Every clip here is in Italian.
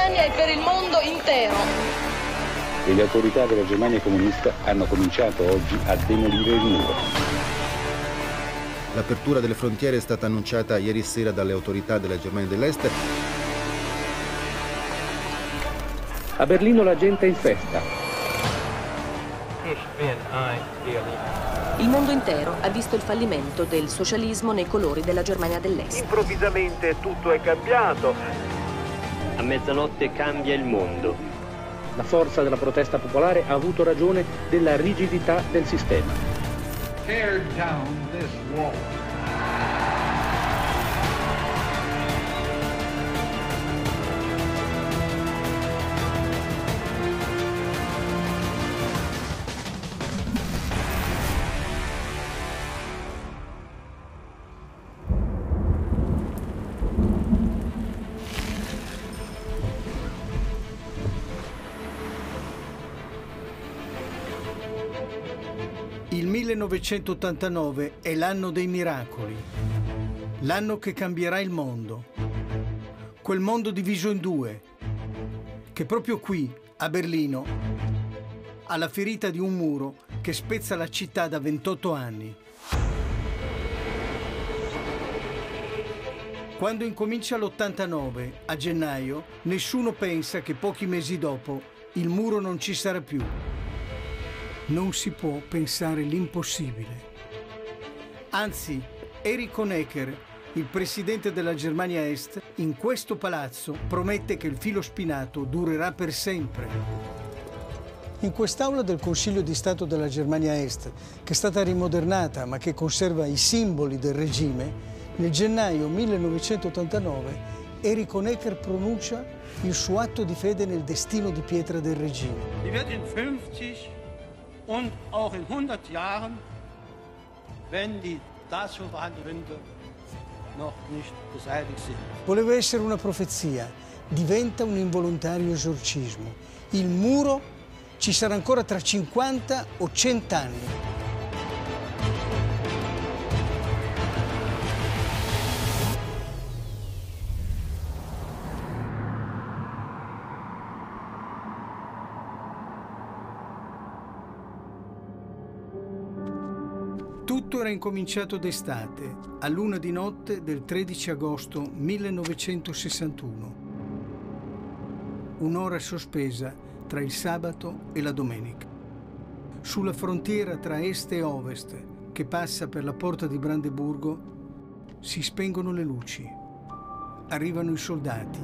Germania e per il mondo intero. E le autorità della Germania comunista hanno cominciato oggi a demolire il muro. L'apertura delle frontiere è stata annunciata ieri sera dalle autorità della Germania dell'Est. A Berlino la gente è in festa. Il mondo intero ha visto il fallimento del socialismo nei colori della Germania dell'Est. Improvvisamente tutto è cambiato. Mezzanotte cambia il mondo. La forza della protesta popolare ha avuto ragione della rigidità del sistema. Tear down this wall. 1989 è l'anno dei miracoli, l'anno che cambierà il mondo. Quel mondo diviso in due, che proprio qui, a Berlino, ha la ferita di un muro che spezza la città da 28 anni. Quando incomincia l'89, a gennaio, nessuno pensa che pochi mesi dopo il muro non ci sarà più. Non si può pensare l'impossibile. Anzi, Erich Honecker, il presidente della Germania Est, in questo palazzo promette che il filo spinato durerà per sempre. In quest'aula del Consiglio di Stato della Germania Est, che è stata rimodernata ma che conserva i simboli del regime, nel gennaio 1989 Erich Honecker pronuncia il suo atto di fede nel destino di pietra del regime. Und auch in 100 Jahren, wenn die dazu Gründe noch nicht beseitigt sind. Voleva essere una profezia, diventa un involontario esorcismo. Il muro ci sarà ancora tra 50 o 100 anni. Tutto era incominciato d'estate, a luna di notte del 13 agosto 1961. Un'ora sospesa tra il sabato e la domenica. Sulla frontiera tra est e ovest, che passa per la porta di Brandeburgo, si spengono le luci. Arrivano i soldati.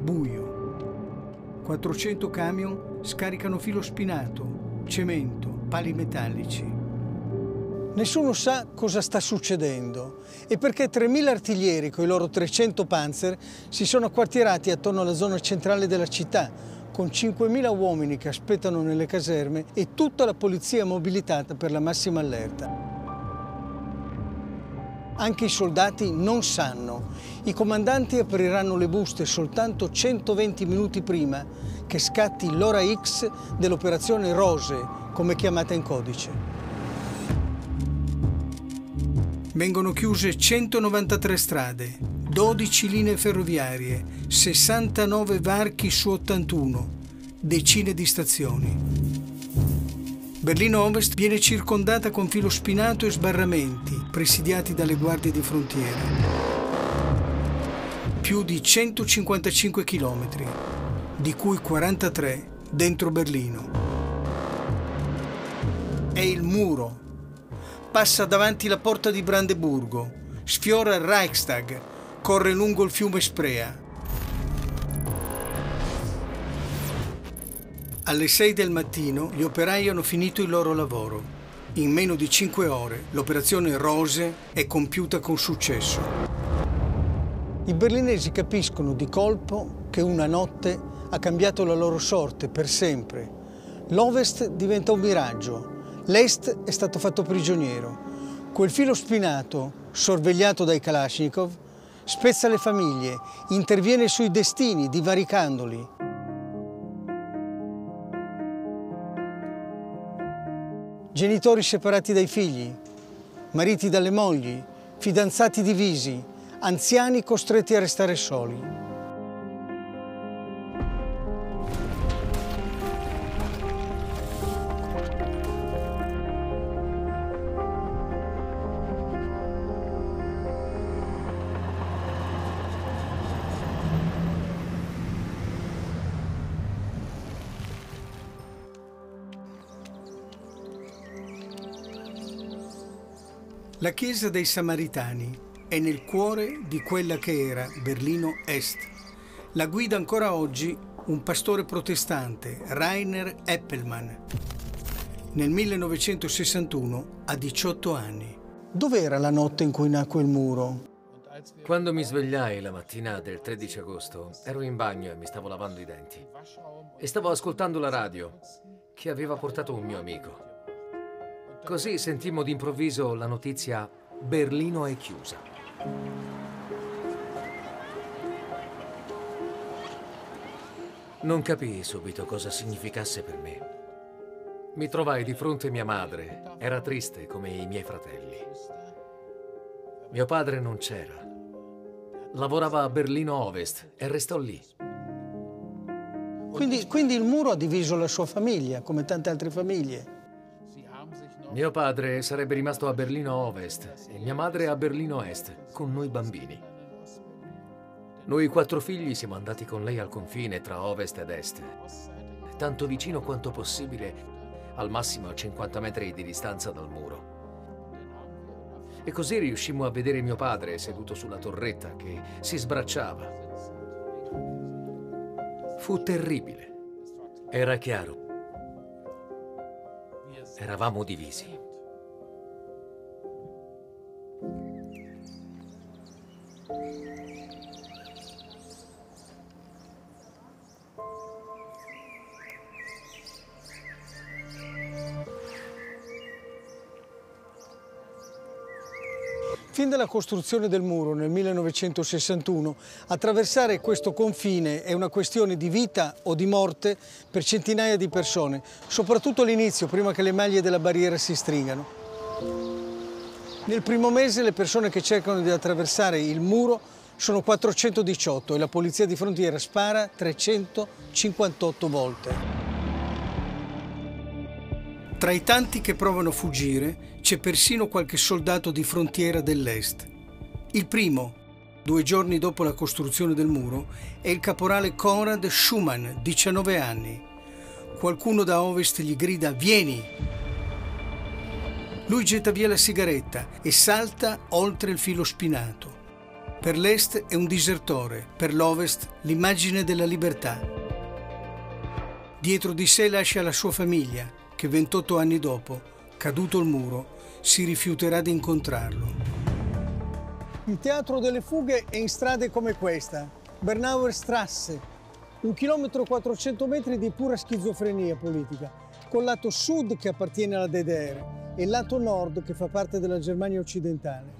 Buio. 400 camion scaricano filo spinato, cemento, pali metallici. Nessuno sa cosa sta succedendo e perché 3.000 artiglieri con i loro 300 panzer si sono acquartierati attorno alla zona centrale della città con 5.000 uomini che aspettano nelle caserme e tutta la polizia mobilitata per la massima allerta. Anche i soldati non sanno. I comandanti apriranno le buste soltanto 120 minuti prima che scatti l'ora X dell'operazione Rose, come chiamata in codice. Vengono chiuse 193 strade, 12 linee ferroviarie, 69 varchi su 81, decine di stazioni. Berlino Ovest viene circondata con filo spinato e sbarramenti, presidiati dalle guardie di frontiera. Più di 155 chilometri, di cui 43 dentro Berlino. È il muro passa davanti la porta di Brandeburgo, sfiora il Reichstag, corre lungo il fiume Sprea. Alle 6 del mattino gli operai hanno finito il loro lavoro. In meno di 5 ore l'operazione Rose è compiuta con successo. I berlinesi capiscono di colpo che una notte ha cambiato la loro sorte per sempre. L'Ovest diventa un miraggio, l'Est è stato fatto prigioniero. Quel filo spinato, sorvegliato dai Kalashnikov, spezza le famiglie, interviene sui destini, divaricandoli. Genitori separati dai figli, mariti dalle mogli, fidanzati divisi, anziani costretti a restare soli. La chiesa dei Samaritani è nel cuore di quella che era Berlino Est. La guida ancora oggi un pastore protestante, Rainer Eppelmann. Nel 1961 a 18 anni. Dov'era la notte in cui nacque il muro? Quando mi svegliai la mattina del 13 agosto, ero in bagno e mi stavo lavando i denti. E stavo ascoltando la radio, che aveva portato un mio amico. Così sentimmo d'improvviso la notizia Berlino è chiusa. Non capii subito cosa significasse per me. Mi trovai di fronte mia madre, era triste come i miei fratelli. Mio padre non c'era. Lavorava a Berlino Ovest e restò lì. Quindi, quindi il muro ha diviso la sua famiglia, come tante altre famiglie. Mio padre sarebbe rimasto a Berlino Ovest e mia madre a Berlino Est, con noi bambini. Noi quattro figli siamo andati con lei al confine tra Ovest ed Est, tanto vicino quanto possibile, al massimo a 50 metri di distanza dal muro. E così riuscimmo a vedere mio padre seduto sulla torretta che si sbracciava. Fu terribile. Era chiaro Eravamo divisi. Fin dalla costruzione del muro nel 1961, attraversare questo confine è una questione di vita o di morte per centinaia di persone, soprattutto all'inizio, prima che le maglie della barriera si stringano. Nel primo mese le persone che cercano di attraversare il muro sono 418 e la polizia di frontiera spara 358 volte. Tra i tanti che provano a fuggire c'è persino qualche soldato di frontiera dell'Est. Il primo, due giorni dopo la costruzione del muro, è il caporale Konrad Schumann, 19 anni. Qualcuno da ovest gli grida Vieni! Lui getta via la sigaretta e salta oltre il filo spinato. Per l'est è un disertore, per l'ovest l'immagine della libertà. Dietro di sé lascia la sua famiglia, che 28 anni dopo, caduto il muro, si rifiuterà di incontrarlo. Il teatro delle fughe è in strade come questa, Bernauer Strasse, un chilometro 400 metri di pura schizofrenia politica, col lato sud che appartiene alla DDR e il lato nord che fa parte della Germania occidentale.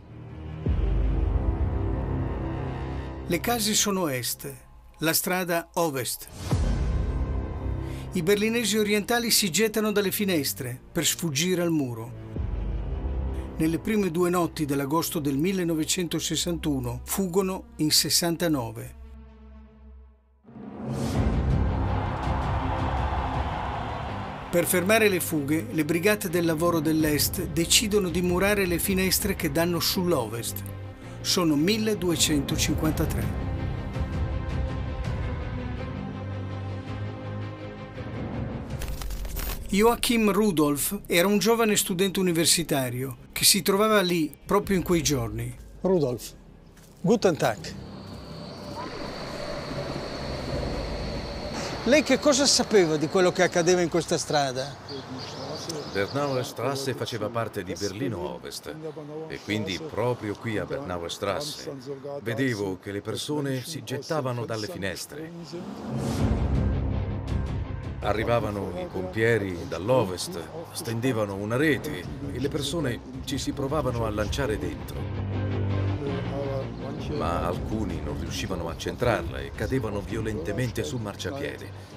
Le case sono est, la strada ovest. I berlinesi orientali si gettano dalle finestre per sfuggire al muro. Nelle prime due notti dell'agosto del 1961 fuggono in 69. Per fermare le fughe, le brigate del lavoro dell'Est decidono di murare le finestre che danno sull'Ovest. Sono 1253. Joachim Rudolf era un giovane studente universitario che si trovava lì proprio in quei giorni. Rudolf, guten Tag. Lei che cosa sapeva di quello che accadeva in questa strada? Bernauer Strasse faceva parte di Berlino Ovest e quindi proprio qui a Bernauer Strasse vedevo che le persone si gettavano dalle finestre. Arrivavano i pompieri dall'ovest, stendevano una rete e le persone ci si provavano a lanciare dentro. Ma alcuni non riuscivano a centrarla e cadevano violentemente sul marciapiede.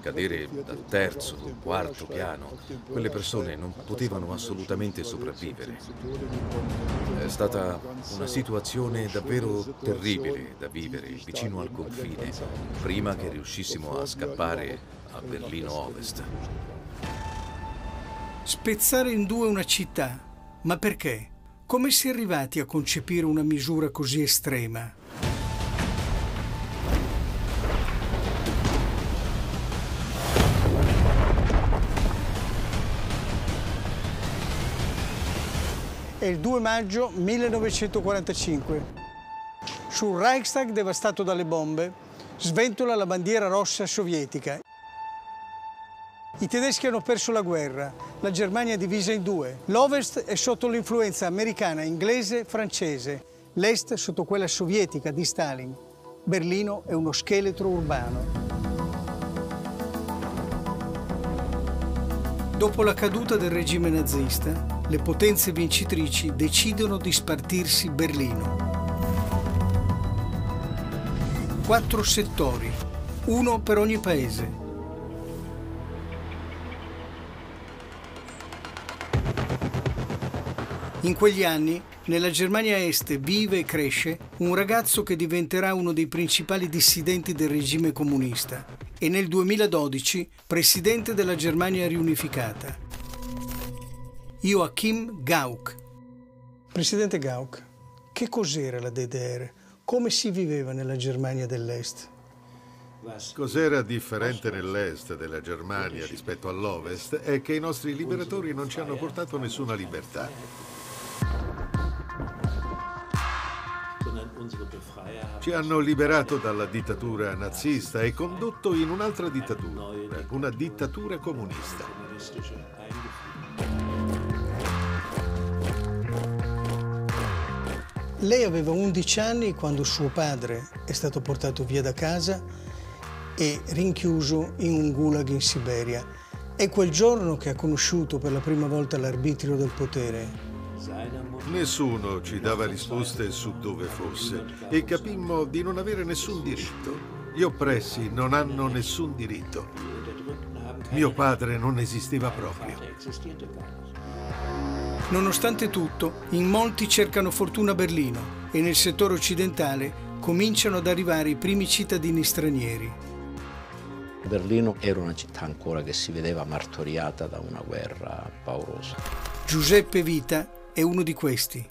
Cadere dal terzo, quarto piano, quelle persone non potevano assolutamente sopravvivere. È stata una situazione davvero terribile da vivere vicino al confine, prima che riuscissimo a scappare a Berlino Ovest. Spezzare in due una città, ma perché? Come si è arrivati a concepire una misura così estrema? È il 2 maggio 1945. Sul Reichstag devastato dalle bombe sventola la bandiera rossa sovietica. I tedeschi hanno perso la guerra, la Germania è divisa in due. L'Ovest è sotto l'influenza americana, inglese, francese, l'Est sotto quella sovietica di Stalin. Berlino è uno scheletro urbano. Dopo la caduta del regime nazista, le potenze vincitrici decidono di spartirsi Berlino. Quattro settori, uno per ogni paese. In quegli anni, nella Germania Est vive e cresce un ragazzo che diventerà uno dei principali dissidenti del regime comunista e nel 2012 presidente della Germania riunificata. Joachim Gauck. Presidente Gauck, che cos'era la DDR? Come si viveva nella Germania dell'Est? Cos'era differente nell'est della Germania rispetto all'ovest è che i nostri liberatori non ci hanno portato nessuna libertà. Ci hanno liberato dalla dittatura nazista e condotto in un'altra dittatura, una dittatura comunista. Lei aveva 11 anni quando suo padre è stato portato via da casa e rinchiuso in un gulag in Siberia. È quel giorno che ha conosciuto per la prima volta l'arbitrio del potere. Nessuno ci dava risposte su dove fosse e capimmo di non avere nessun diritto. Gli oppressi non hanno nessun diritto. Mio padre non esisteva proprio. Nonostante tutto, in molti cercano fortuna a Berlino e nel settore occidentale cominciano ad arrivare i primi cittadini stranieri. Berlino era una città ancora che si vedeva martoriata da una guerra paurosa. Giuseppe Vita è uno di questi.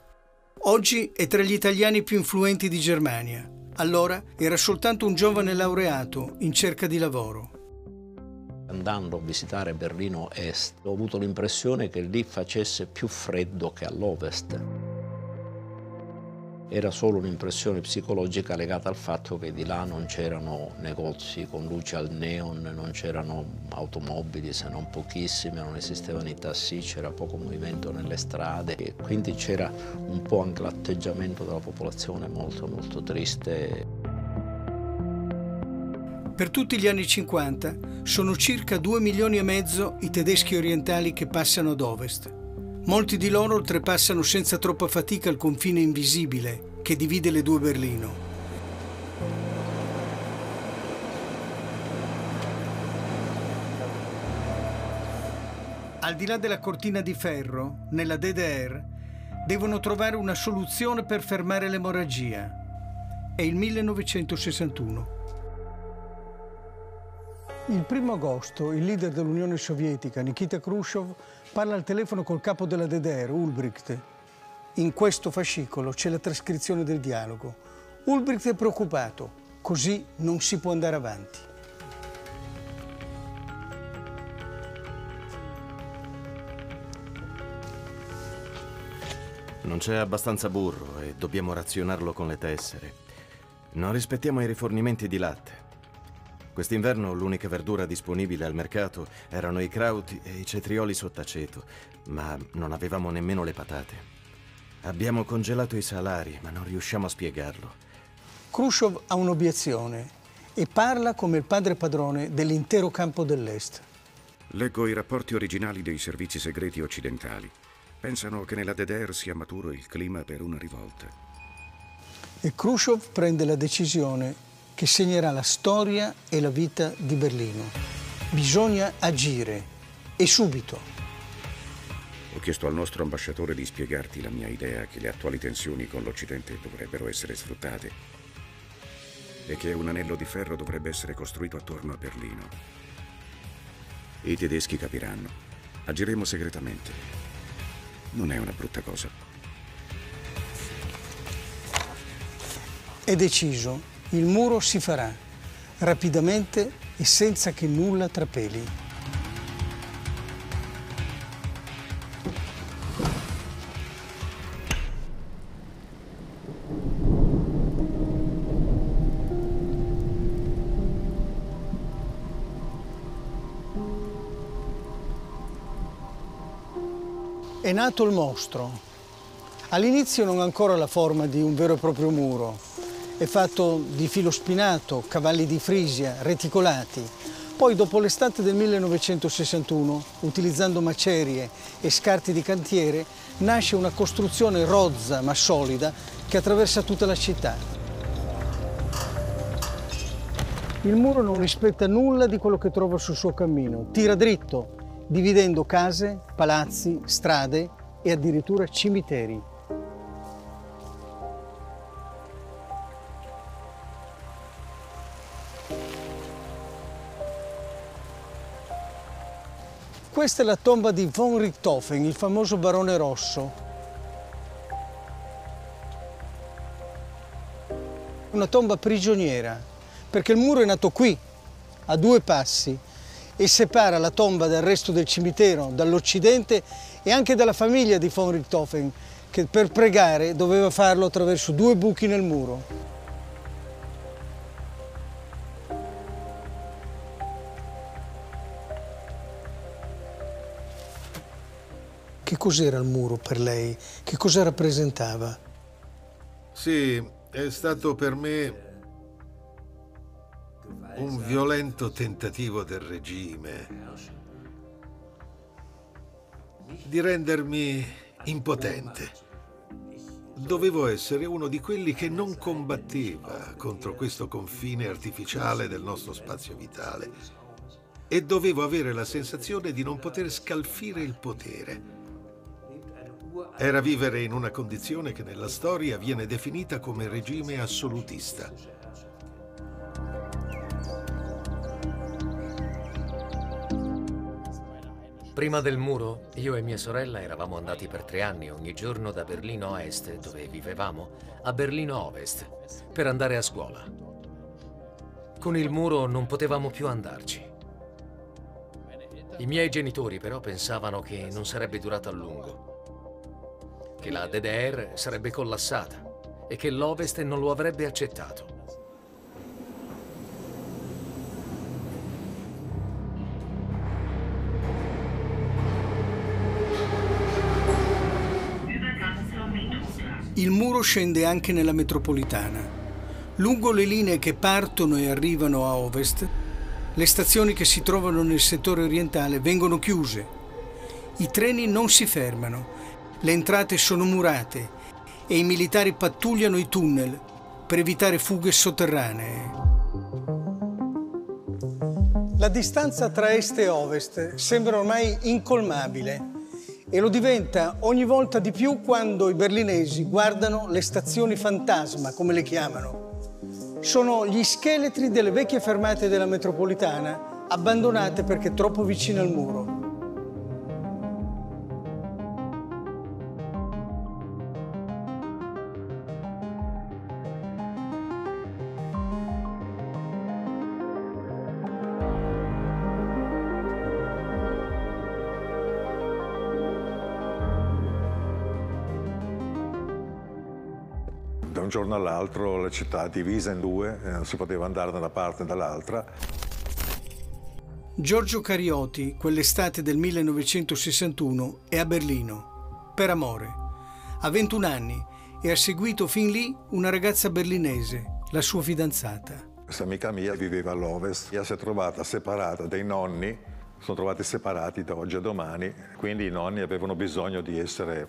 Oggi è tra gli italiani più influenti di Germania. Allora era soltanto un giovane laureato in cerca di lavoro. Andando a visitare Berlino Est ho avuto l'impressione che lì facesse più freddo che all'Ovest. Era solo un'impressione psicologica legata al fatto che di là non c'erano negozi con luce al neon, non c'erano automobili se non pochissime, non esistevano i tassi, c'era poco movimento nelle strade e quindi c'era un po' anche l'atteggiamento della popolazione molto molto triste. Per tutti gli anni 50 sono circa 2 milioni e mezzo i tedeschi orientali che passano ad ovest. Molti di loro oltrepassano senza troppa fatica il confine invisibile che divide le due Berlino. Al di là della cortina di ferro, nella DDR, devono trovare una soluzione per fermare l'emorragia. È il 1961. Il primo agosto il leader dell'Unione Sovietica, Nikita Khrushchev, parla al telefono col capo della DDR, Ulbricht. In questo fascicolo c'è la trascrizione del dialogo. Ulbricht è preoccupato, così non si può andare avanti. Non c'è abbastanza burro e dobbiamo razionarlo con le tessere. Non rispettiamo i rifornimenti di latte. Quest'inverno l'unica verdura disponibile al mercato erano i krauti e i cetrioli sott'aceto, ma non avevamo nemmeno le patate. Abbiamo congelato i salari, ma non riusciamo a spiegarlo. Khrushchev ha un'obiezione e parla come il padre padrone dell'intero campo dell'Est. Leggo i rapporti originali dei servizi segreti occidentali. Pensano che nella DDR sia maturo il clima per una rivolta. E Khrushchev prende la decisione che segnerà la storia e la vita di Berlino. Bisogna agire e subito. Ho chiesto al nostro ambasciatore di spiegarti la mia idea che le attuali tensioni con l'Occidente dovrebbero essere sfruttate e che un anello di ferro dovrebbe essere costruito attorno a Berlino. I tedeschi capiranno. Agiremo segretamente. Non è una brutta cosa. È deciso il muro si farà, rapidamente e senza che nulla trapeli. È nato il mostro. All'inizio non ha ancora la forma di un vero e proprio muro, è fatto di filo spinato, cavalli di Frisia, reticolati. Poi dopo l'estate del 1961, utilizzando macerie e scarti di cantiere, nasce una costruzione rozza ma solida che attraversa tutta la città. Il muro non rispetta nulla di quello che trova sul suo cammino, tira dritto, dividendo case, palazzi, strade e addirittura cimiteri. Questa è la tomba di von Richthofen, il famoso barone rosso. Una tomba prigioniera, perché il muro è nato qui, a due passi, e separa la tomba dal resto del cimitero, dall'Occidente e anche dalla famiglia di von Richthofen, che per pregare doveva farlo attraverso due buchi nel muro. Che cos'era il muro per lei? Che cosa rappresentava? Sì, è stato per me un violento tentativo del regime di rendermi impotente. Dovevo essere uno di quelli che non combatteva contro questo confine artificiale del nostro spazio vitale e dovevo avere la sensazione di non poter scalfire il potere. Era vivere in una condizione che nella storia viene definita come regime assolutista. Prima del muro, io e mia sorella eravamo andati per tre anni ogni giorno da Berlino Est, dove vivevamo, a Berlino Ovest, per andare a scuola. Con il muro non potevamo più andarci. I miei genitori però pensavano che non sarebbe durato a lungo, che la DDR sarebbe collassata e che l'Ovest non lo avrebbe accettato. Il muro scende anche nella metropolitana. Lungo le linee che partono e arrivano a ovest, le stazioni che si trovano nel settore orientale vengono chiuse. I treni non si fermano, le entrate sono murate e i militari pattugliano i tunnel per evitare fughe sotterranee. La distanza tra est e ovest sembra ormai incolmabile e lo diventa ogni volta di più quando i berlinesi guardano le stazioni fantasma, come le chiamano. Sono gli scheletri delle vecchie fermate della metropolitana abbandonate perché troppo vicine al muro. Un giorno all'altro la città divisa in due, non si poteva andare da una parte e dall'altra. Giorgio Cariotti, quell'estate del 1961, è a Berlino, per amore. Ha 21 anni e ha seguito fin lì una ragazza berlinese, la sua fidanzata. Questa amica mia viveva all'ovest, si è trovata separata dai nonni, sono trovati separati da oggi a domani, quindi i nonni avevano bisogno di essere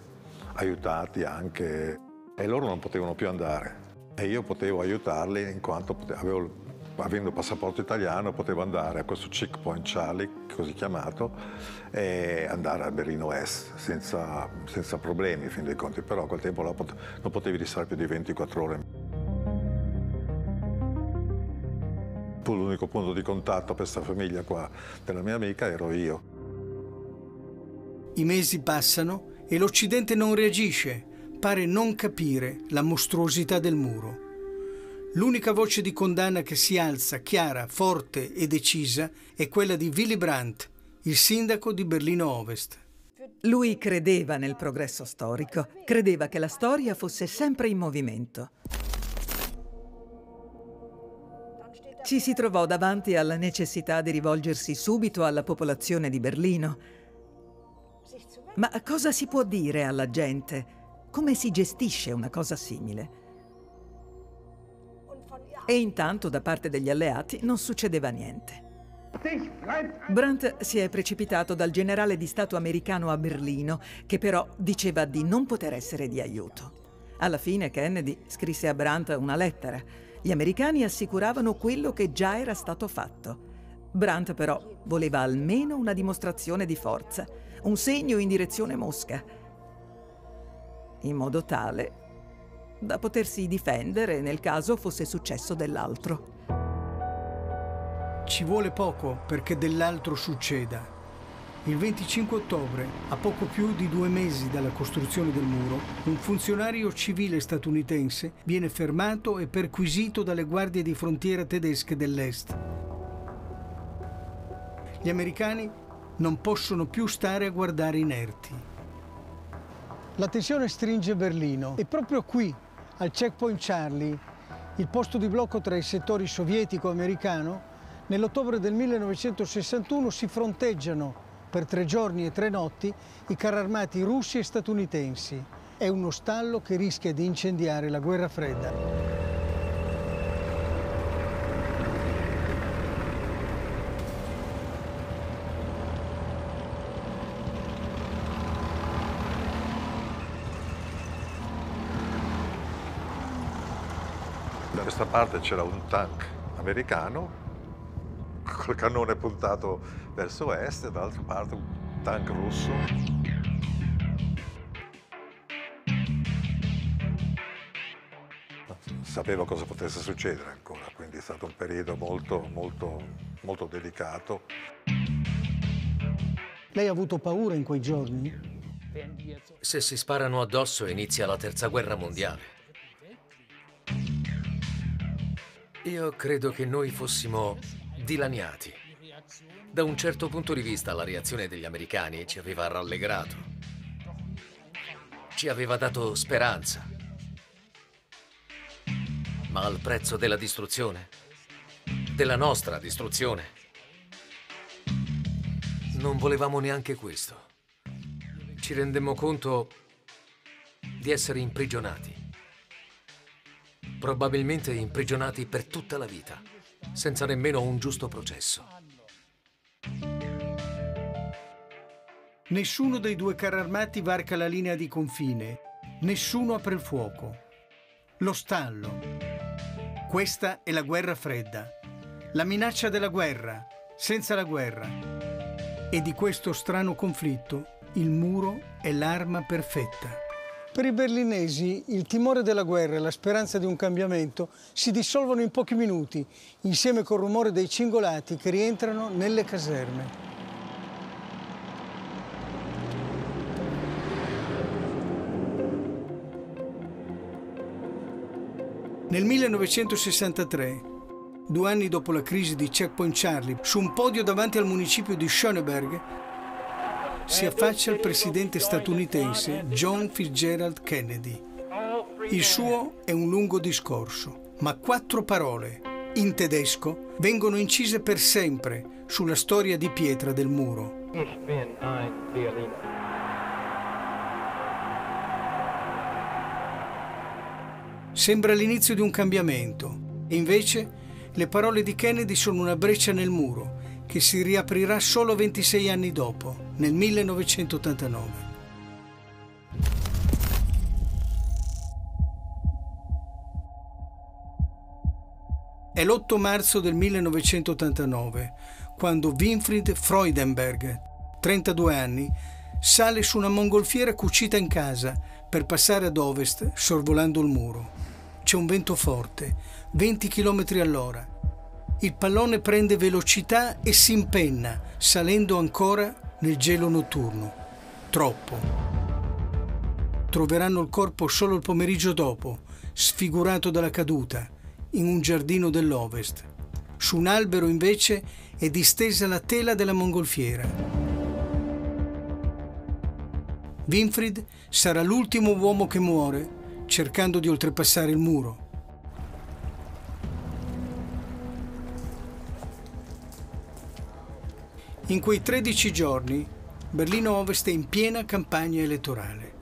aiutati anche e loro non potevano più andare e io potevo aiutarli in quanto avevo, avendo passaporto italiano potevo andare a questo checkpoint Charlie, così chiamato, e andare a Berlino Est senza, senza problemi, fin dei conti, però a quel tempo non potevi restare più di 24 ore. L'unico punto di contatto per questa famiglia qua della mia amica ero io. I mesi passano e l'Occidente non reagisce pare non capire la mostruosità del muro. L'unica voce di condanna che si alza, chiara, forte e decisa, è quella di Willy Brandt, il sindaco di Berlino Ovest. Lui credeva nel progresso storico, credeva che la storia fosse sempre in movimento. Ci si trovò davanti alla necessità di rivolgersi subito alla popolazione di Berlino Ma cosa si può dire alla gente? Come si gestisce una cosa simile? E intanto da parte degli alleati non succedeva niente. Brandt si è precipitato dal generale di Stato americano a Berlino, che però diceva di non poter essere di aiuto. Alla fine Kennedy scrisse a Brandt una lettera. Gli americani assicuravano quello che già era stato fatto. Brandt però voleva almeno una dimostrazione di forza, un segno in direzione Mosca, in modo tale da potersi difendere nel caso fosse successo dell'altro. Ci vuole poco perché dell'altro succeda. Il 25 ottobre, a poco più di due mesi dalla costruzione del muro, un funzionario civile statunitense viene fermato e perquisito dalle guardie di frontiera tedesche dell'Est. Gli americani non possono più stare a guardare inerti. La tensione stringe Berlino e proprio qui, al checkpoint Charlie, il posto di blocco tra i settori sovietico e americano, nell'ottobre del 1961 si fronteggiano per tre giorni e tre notti i carri armati russi e statunitensi. È uno stallo che rischia di incendiare la guerra fredda. Questa parte c'era un tank americano col cannone puntato verso est e dall'altra parte un tank russo. Sapevo cosa potesse succedere ancora, quindi è stato un periodo molto, molto, molto delicato. Lei ha avuto paura in quei giorni? Se si sparano addosso inizia la terza guerra mondiale. Io credo che noi fossimo dilaniati. Da un certo punto di vista la reazione degli americani ci aveva rallegrato. Ci aveva dato speranza. Ma al prezzo della distruzione? Della nostra distruzione? Non volevamo neanche questo. Ci rendemmo conto di essere imprigionati. Probabilmente imprigionati per tutta la vita, senza nemmeno un giusto processo. Nessuno dei due carri armati varca la linea di confine, nessuno apre il fuoco. Lo stallo. Questa è la guerra fredda, la minaccia della guerra, senza la guerra. E di questo strano conflitto il muro è l'arma perfetta. Per i berlinesi il timore della guerra e la speranza di un cambiamento si dissolvono in pochi minuti, insieme col rumore dei cingolati che rientrano nelle caserme. Nel 1963, due anni dopo la crisi di Checkpoint Charlie, su un podio davanti al municipio di Schöneberg, si affaccia il presidente statunitense John Fitzgerald Kennedy. Il suo è un lungo discorso, ma quattro parole, in tedesco, vengono incise per sempre sulla storia di pietra del muro. Ich bin ein Berliner. Sembra l'inizio di un cambiamento e invece le parole di Kennedy sono una breccia nel muro che si riaprirà solo 26 anni dopo, nel 1989. È l'8 marzo del 1989, quando Winfried Freudenberg, 32 anni, sale su una mongolfiera cucita in casa per passare ad ovest sorvolando il muro. C'è un vento forte, 20 km all'ora. Il pallone prende velocità e si impenna, salendo ancora nel gelo notturno. Troppo. Troveranno il corpo solo il pomeriggio dopo, sfigurato dalla caduta, in un giardino dell'ovest. Su un albero invece è distesa la tela della mongolfiera. Winfried sarà l'ultimo uomo che muore cercando di oltrepassare il muro. In quei 13 giorni Berlino Ovest è in piena campagna elettorale.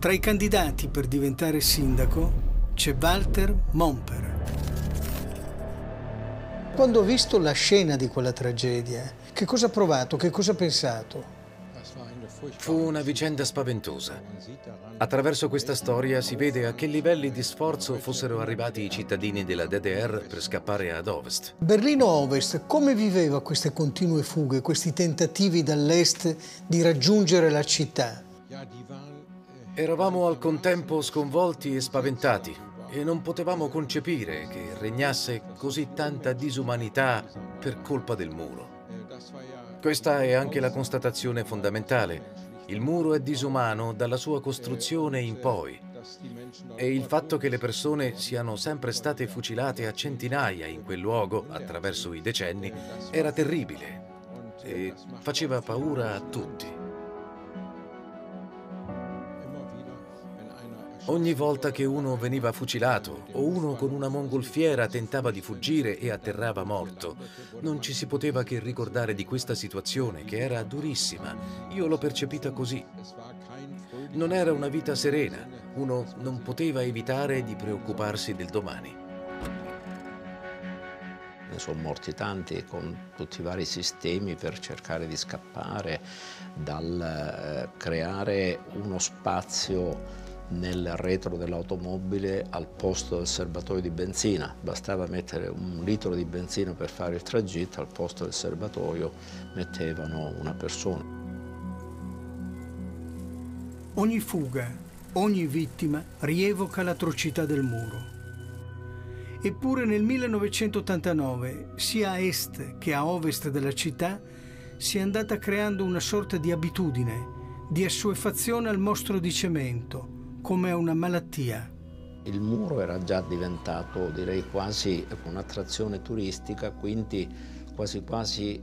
Tra i candidati per diventare sindaco c'è Walter Momper. Quando ho visto la scena di quella tragedia, che cosa ha provato, che cosa ha pensato? Fu una vicenda spaventosa. Attraverso questa storia si vede a che livelli di sforzo fossero arrivati i cittadini della DDR per scappare ad ovest. Berlino Ovest come viveva queste continue fughe, questi tentativi dall'est di raggiungere la città? Eravamo al contempo sconvolti e spaventati e non potevamo concepire che regnasse così tanta disumanità per colpa del muro. Questa è anche la constatazione fondamentale. Il muro è disumano dalla sua costruzione in poi. E il fatto che le persone siano sempre state fucilate a centinaia in quel luogo attraverso i decenni era terribile e faceva paura a tutti. Ogni volta che uno veniva fucilato o uno con una mongolfiera tentava di fuggire e atterrava morto, non ci si poteva che ricordare di questa situazione che era durissima. Io l'ho percepita così. Non era una vita serena, uno non poteva evitare di preoccuparsi del domani. Ne sono morti tanti con tutti i vari sistemi per cercare di scappare dal eh, creare uno spazio nel retro dell'automobile al posto del serbatoio di benzina. Bastava mettere un litro di benzina per fare il tragitto, al posto del serbatoio mettevano una persona. Ogni fuga, ogni vittima rievoca l'atrocità del muro. Eppure nel 1989, sia a est che a ovest della città, si è andata creando una sorta di abitudine, di assuefazione al mostro di cemento, come una malattia. Il muro era già diventato, direi, quasi un'attrazione turistica, quindi quasi quasi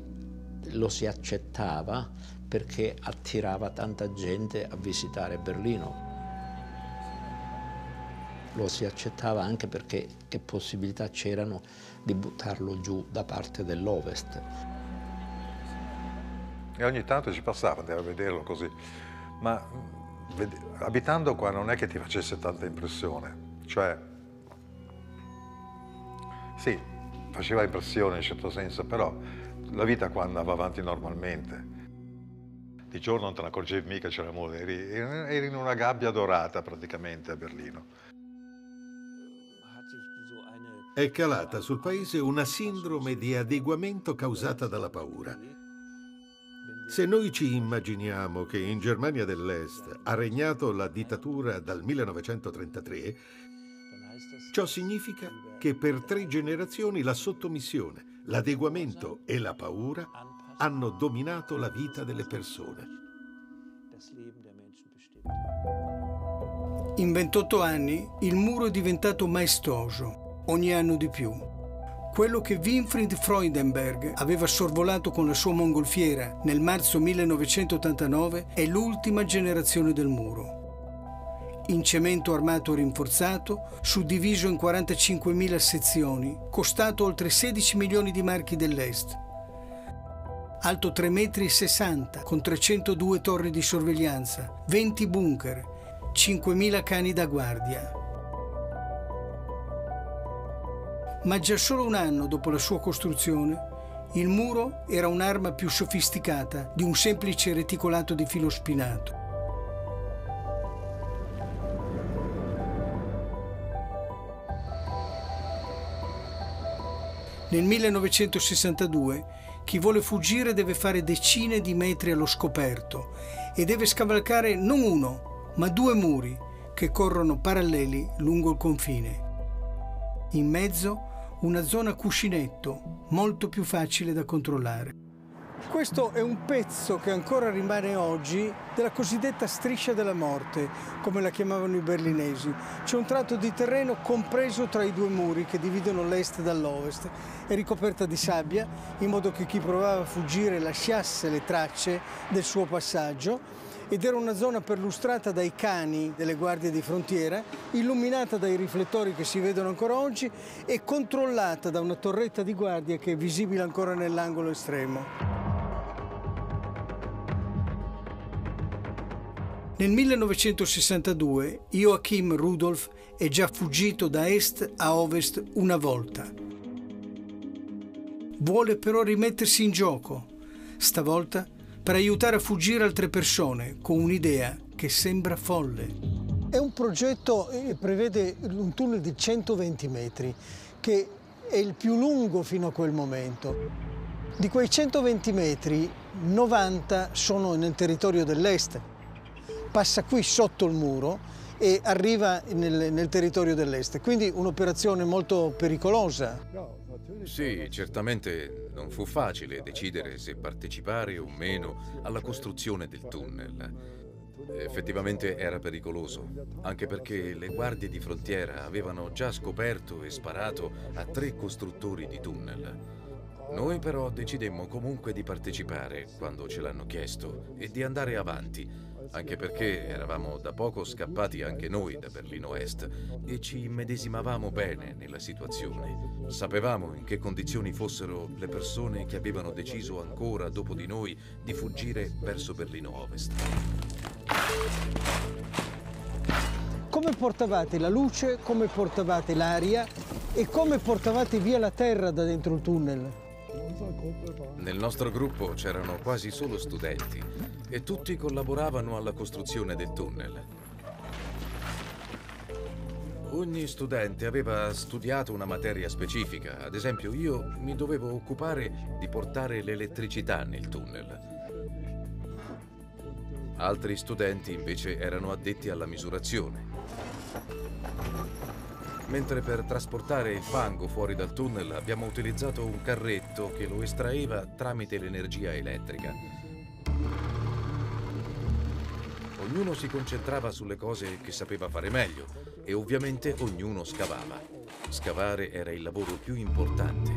lo si accettava perché attirava tanta gente a visitare Berlino. Lo si accettava anche perché che possibilità c'erano di buttarlo giù da parte dell'Ovest. E ogni tanto ci passava, andava a vederlo così, ma abitando qua non è che ti facesse tanta impressione, cioè sì, faceva impressione in certo senso, però la vita qua andava avanti normalmente. Di giorno non te ne accorgevi mica, c'era molto, eri, eri in una gabbia dorata praticamente a Berlino. È calata sul paese una sindrome di adeguamento causata dalla paura. Se noi ci immaginiamo che in Germania dell'Est ha regnato la dittatura dal 1933, ciò significa che per tre generazioni la sottomissione, l'adeguamento e la paura hanno dominato la vita delle persone. In 28 anni il muro è diventato maestoso, ogni anno di più. Quello che Winfried Freudenberg aveva sorvolato con la sua mongolfiera nel marzo 1989 è l'ultima generazione del muro. In cemento armato rinforzato, suddiviso in 45.000 sezioni, costato oltre 16 milioni di marchi dell'Est. Alto 3,60 metri con 302 torri di sorveglianza, 20 bunker, 5.000 cani da guardia, ma già solo un anno dopo la sua costruzione, il muro era un'arma più sofisticata di un semplice reticolato di filo spinato. Nel 1962 chi vuole fuggire deve fare decine di metri allo scoperto e deve scavalcare non uno, ma due muri che corrono paralleli lungo il confine. In mezzo una zona cuscinetto molto più facile da controllare. Questo è un pezzo che ancora rimane oggi della cosiddetta striscia della morte, come la chiamavano i berlinesi. C'è un tratto di terreno compreso tra i due muri che dividono l'est dall'ovest. È ricoperta di sabbia, in modo che chi provava a fuggire lasciasse le tracce del suo passaggio ed era una zona perlustrata dai cani delle guardie di frontiera, illuminata dai riflettori che si vedono ancora oggi e controllata da una torretta di guardia che è visibile ancora nell'angolo estremo. Nel 1962 Joachim Rudolph è già fuggito da est a ovest una volta. Vuole però rimettersi in gioco, stavolta per aiutare a fuggire altre persone con un'idea che sembra folle. È un progetto che prevede un tunnel di 120 metri, che è il più lungo fino a quel momento. Di quei 120 metri, 90 sono nel territorio dell'est. Passa qui sotto il muro e arriva nel, nel territorio dell'est. Quindi un'operazione molto pericolosa. Sì, certamente non fu facile decidere se partecipare o meno alla costruzione del tunnel. Effettivamente era pericoloso, anche perché le guardie di frontiera avevano già scoperto e sparato a tre costruttori di tunnel. Noi però decidemmo comunque di partecipare quando ce l'hanno chiesto e di andare avanti, anche perché eravamo da poco scappati anche noi da Berlino Est e ci immedesimavamo bene nella situazione. Sapevamo in che condizioni fossero le persone che avevano deciso ancora dopo di noi di fuggire verso Berlino Ovest. Come portavate la luce, come portavate l'aria e come portavate via la terra da dentro il tunnel? Nel nostro gruppo c'erano quasi solo studenti e tutti collaboravano alla costruzione del tunnel. Ogni studente aveva studiato una materia specifica, ad esempio io mi dovevo occupare di portare l'elettricità nel tunnel. Altri studenti invece erano addetti alla misurazione. Mentre per trasportare il fango fuori dal tunnel abbiamo utilizzato un carretto che lo estraeva tramite l'energia elettrica. Ognuno si concentrava sulle cose che sapeva fare meglio e ovviamente ognuno scavava. Scavare era il lavoro più importante.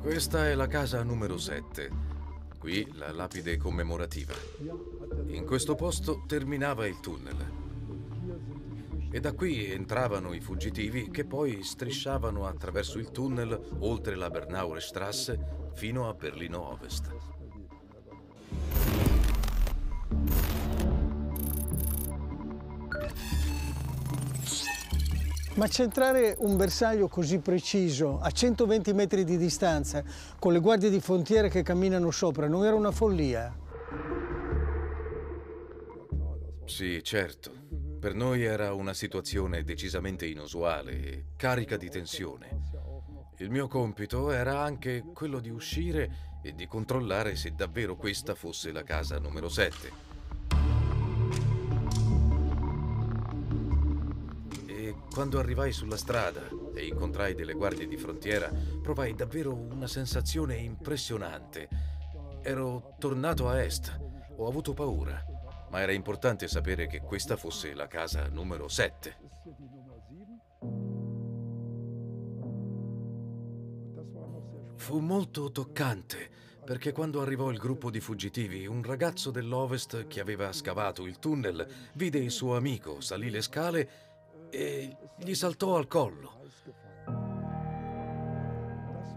Questa è la casa numero 7. Qui la lapide commemorativa. In questo posto terminava il tunnel. E da qui entravano i fuggitivi che poi strisciavano attraverso il tunnel oltre la Bernauer Strasse fino a Berlino Ovest. Ma centrare un bersaglio così preciso, a 120 metri di distanza, con le guardie di frontiera che camminano sopra, non era una follia? Sì, certo. Per noi era una situazione decisamente inusuale e carica di tensione. Il mio compito era anche quello di uscire e di controllare se davvero questa fosse la casa numero 7. Quando arrivai sulla strada e incontrai delle guardie di frontiera, provai davvero una sensazione impressionante. Ero tornato a est, ho avuto paura, ma era importante sapere che questa fosse la casa numero 7. Fu molto toccante, perché quando arrivò il gruppo di fuggitivi, un ragazzo dell'Ovest che aveva scavato il tunnel vide il suo amico, salì le scale e gli saltò al collo.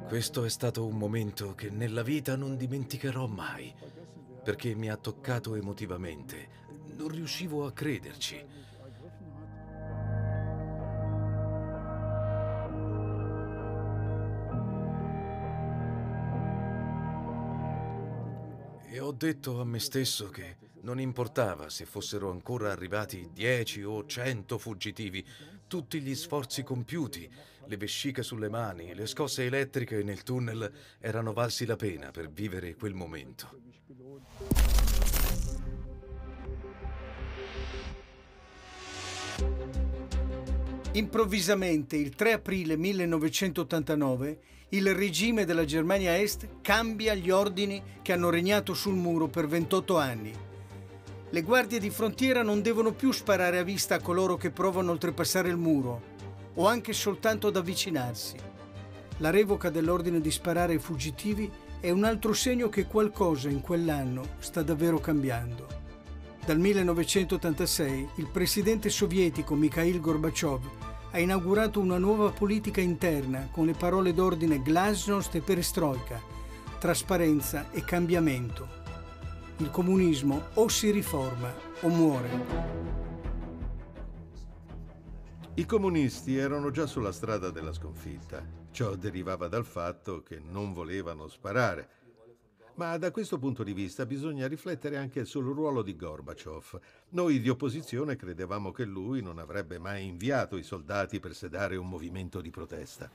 Questo è stato un momento che nella vita non dimenticherò mai, perché mi ha toccato emotivamente. Non riuscivo a crederci. E ho detto a me stesso che non importava se fossero ancora arrivati dieci o cento fuggitivi, tutti gli sforzi compiuti, le vesciche sulle mani, le scosse elettriche nel tunnel erano valsi la pena per vivere quel momento. Improvvisamente, il 3 aprile 1989, il regime della Germania Est cambia gli ordini che hanno regnato sul muro per 28 anni le guardie di frontiera non devono più sparare a vista a coloro che provano a oltrepassare il muro o anche soltanto ad avvicinarsi. La revoca dell'ordine di sparare ai fuggitivi è un altro segno che qualcosa in quell'anno sta davvero cambiando. Dal 1986 il presidente sovietico Mikhail Gorbaciov ha inaugurato una nuova politica interna con le parole d'ordine glasnost e perestroika, trasparenza e cambiamento. Il comunismo o si riforma o muore. I comunisti erano già sulla strada della sconfitta. Ciò derivava dal fatto che non volevano sparare ma da questo punto di vista bisogna riflettere anche sul ruolo di Gorbaciov. Noi di opposizione credevamo che lui non avrebbe mai inviato i soldati per sedare un movimento di protesta.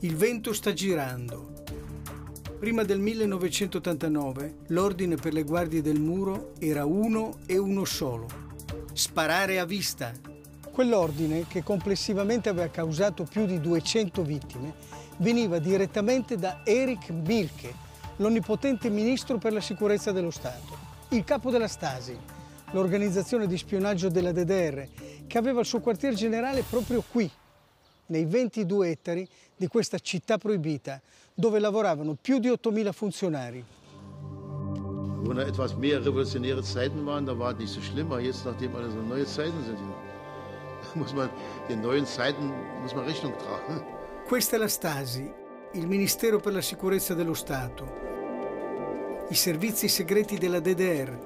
Il vento sta girando. Prima del 1989 l'ordine per le guardie del muro era uno e uno solo. Sparare a vista. Quell'ordine, che complessivamente aveva causato più di 200 vittime, veniva direttamente da Erich Milke, l'onnipotente ministro per la sicurezza dello Stato, il capo della Stasi, l'organizzazione di spionaggio della DDR, che aveva il suo quartier generale proprio qui, nei 22 ettari di questa città proibita, dove lavoravano più di 8.000 funzionari. Noch etwas mehr revolutionäre Zeiten waren, da war es nicht so schlimm, aber jetzt, nachdem alles so neue Zeiten sind, muss man den neuen Zeiten muss man Rechnung tragen. Questa è la Stasi, il Ministero per la Sicurezza dello Stato, i servizi segreti della DDR,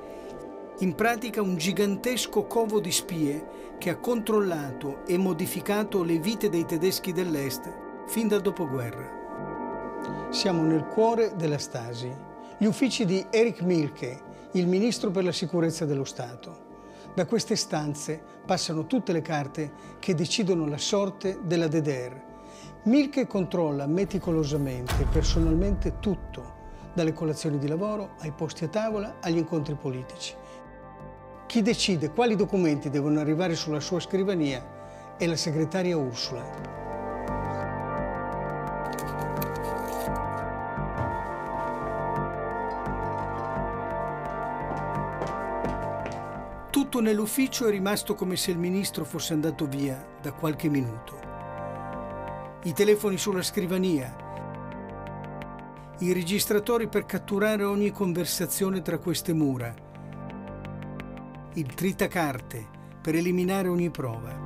in pratica un gigantesco covo di spie che ha controllato e modificato le vite dei tedeschi dell'Est fin dal dopoguerra. Siamo nel cuore della Stasi, gli uffici di Erich Milke, il ministro per la sicurezza dello Stato. Da queste stanze passano tutte le carte che decidono la sorte della DDR Milke controlla meticolosamente, personalmente tutto, dalle colazioni di lavoro ai posti a tavola agli incontri politici. Chi decide quali documenti devono arrivare sulla sua scrivania è la segretaria Ursula. Tutto nell'ufficio è rimasto come se il ministro fosse andato via da qualche minuto i telefoni sulla scrivania, i registratori per catturare ogni conversazione tra queste mura, il tritacarte per eliminare ogni prova.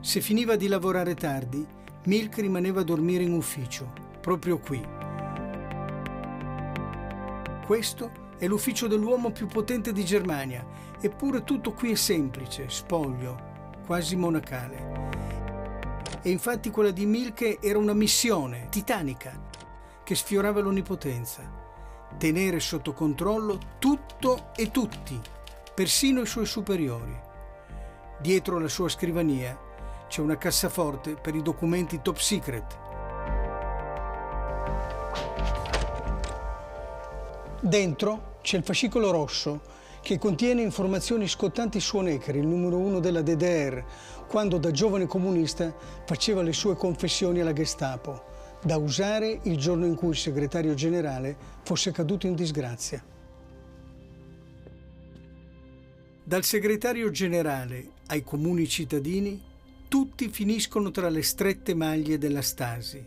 Se finiva di lavorare tardi, Milk rimaneva a dormire in ufficio, proprio qui. Questo è l'ufficio dell'uomo più potente di Germania, eppure tutto qui è semplice, spoglio, quasi monacale e infatti quella di Milke era una missione titanica che sfiorava l'onnipotenza. Tenere sotto controllo tutto e tutti, persino i suoi superiori. Dietro la sua scrivania c'è una cassaforte per i documenti top secret. Dentro c'è il fascicolo rosso che contiene informazioni scottanti su Honecker, il numero uno della DDR, quando da giovane comunista faceva le sue confessioni alla Gestapo, da usare il giorno in cui il segretario generale fosse caduto in disgrazia. Dal segretario generale ai comuni cittadini, tutti finiscono tra le strette maglie della Stasi.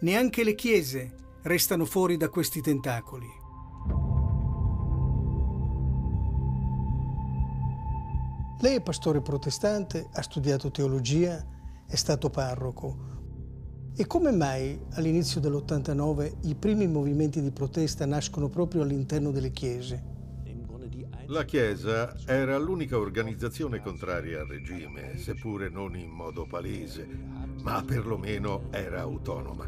Neanche le chiese restano fuori da questi tentacoli. Lei è pastore protestante, ha studiato teologia, è stato parroco. E come mai all'inizio dell'89 i primi movimenti di protesta nascono proprio all'interno delle chiese? La Chiesa era l'unica organizzazione contraria al regime, seppure non in modo palese, ma perlomeno era autonoma.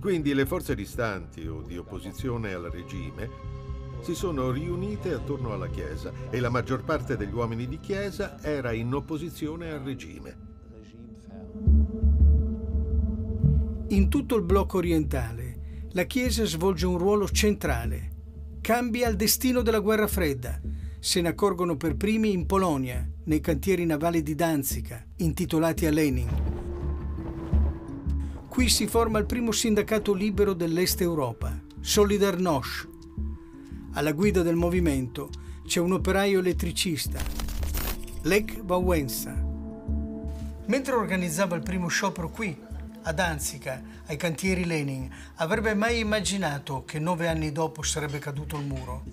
Quindi le forze distanti o di opposizione al regime si sono riunite attorno alla Chiesa e la maggior parte degli uomini di Chiesa era in opposizione al regime. In tutto il blocco orientale la Chiesa svolge un ruolo centrale. Cambia il destino della guerra fredda. Se ne accorgono per primi in Polonia, nei cantieri navali di Danzica, intitolati a Lenin. Qui si forma il primo sindacato libero dell'Est Europa, Solidarność, alla guida del movimento c'è un operaio elettricista, Lech Wałęsa. Mentre organizzava il primo sciopero qui, a Danzica, ai cantieri Lenin, avrebbe mai immaginato che nove anni dopo sarebbe caduto il muro?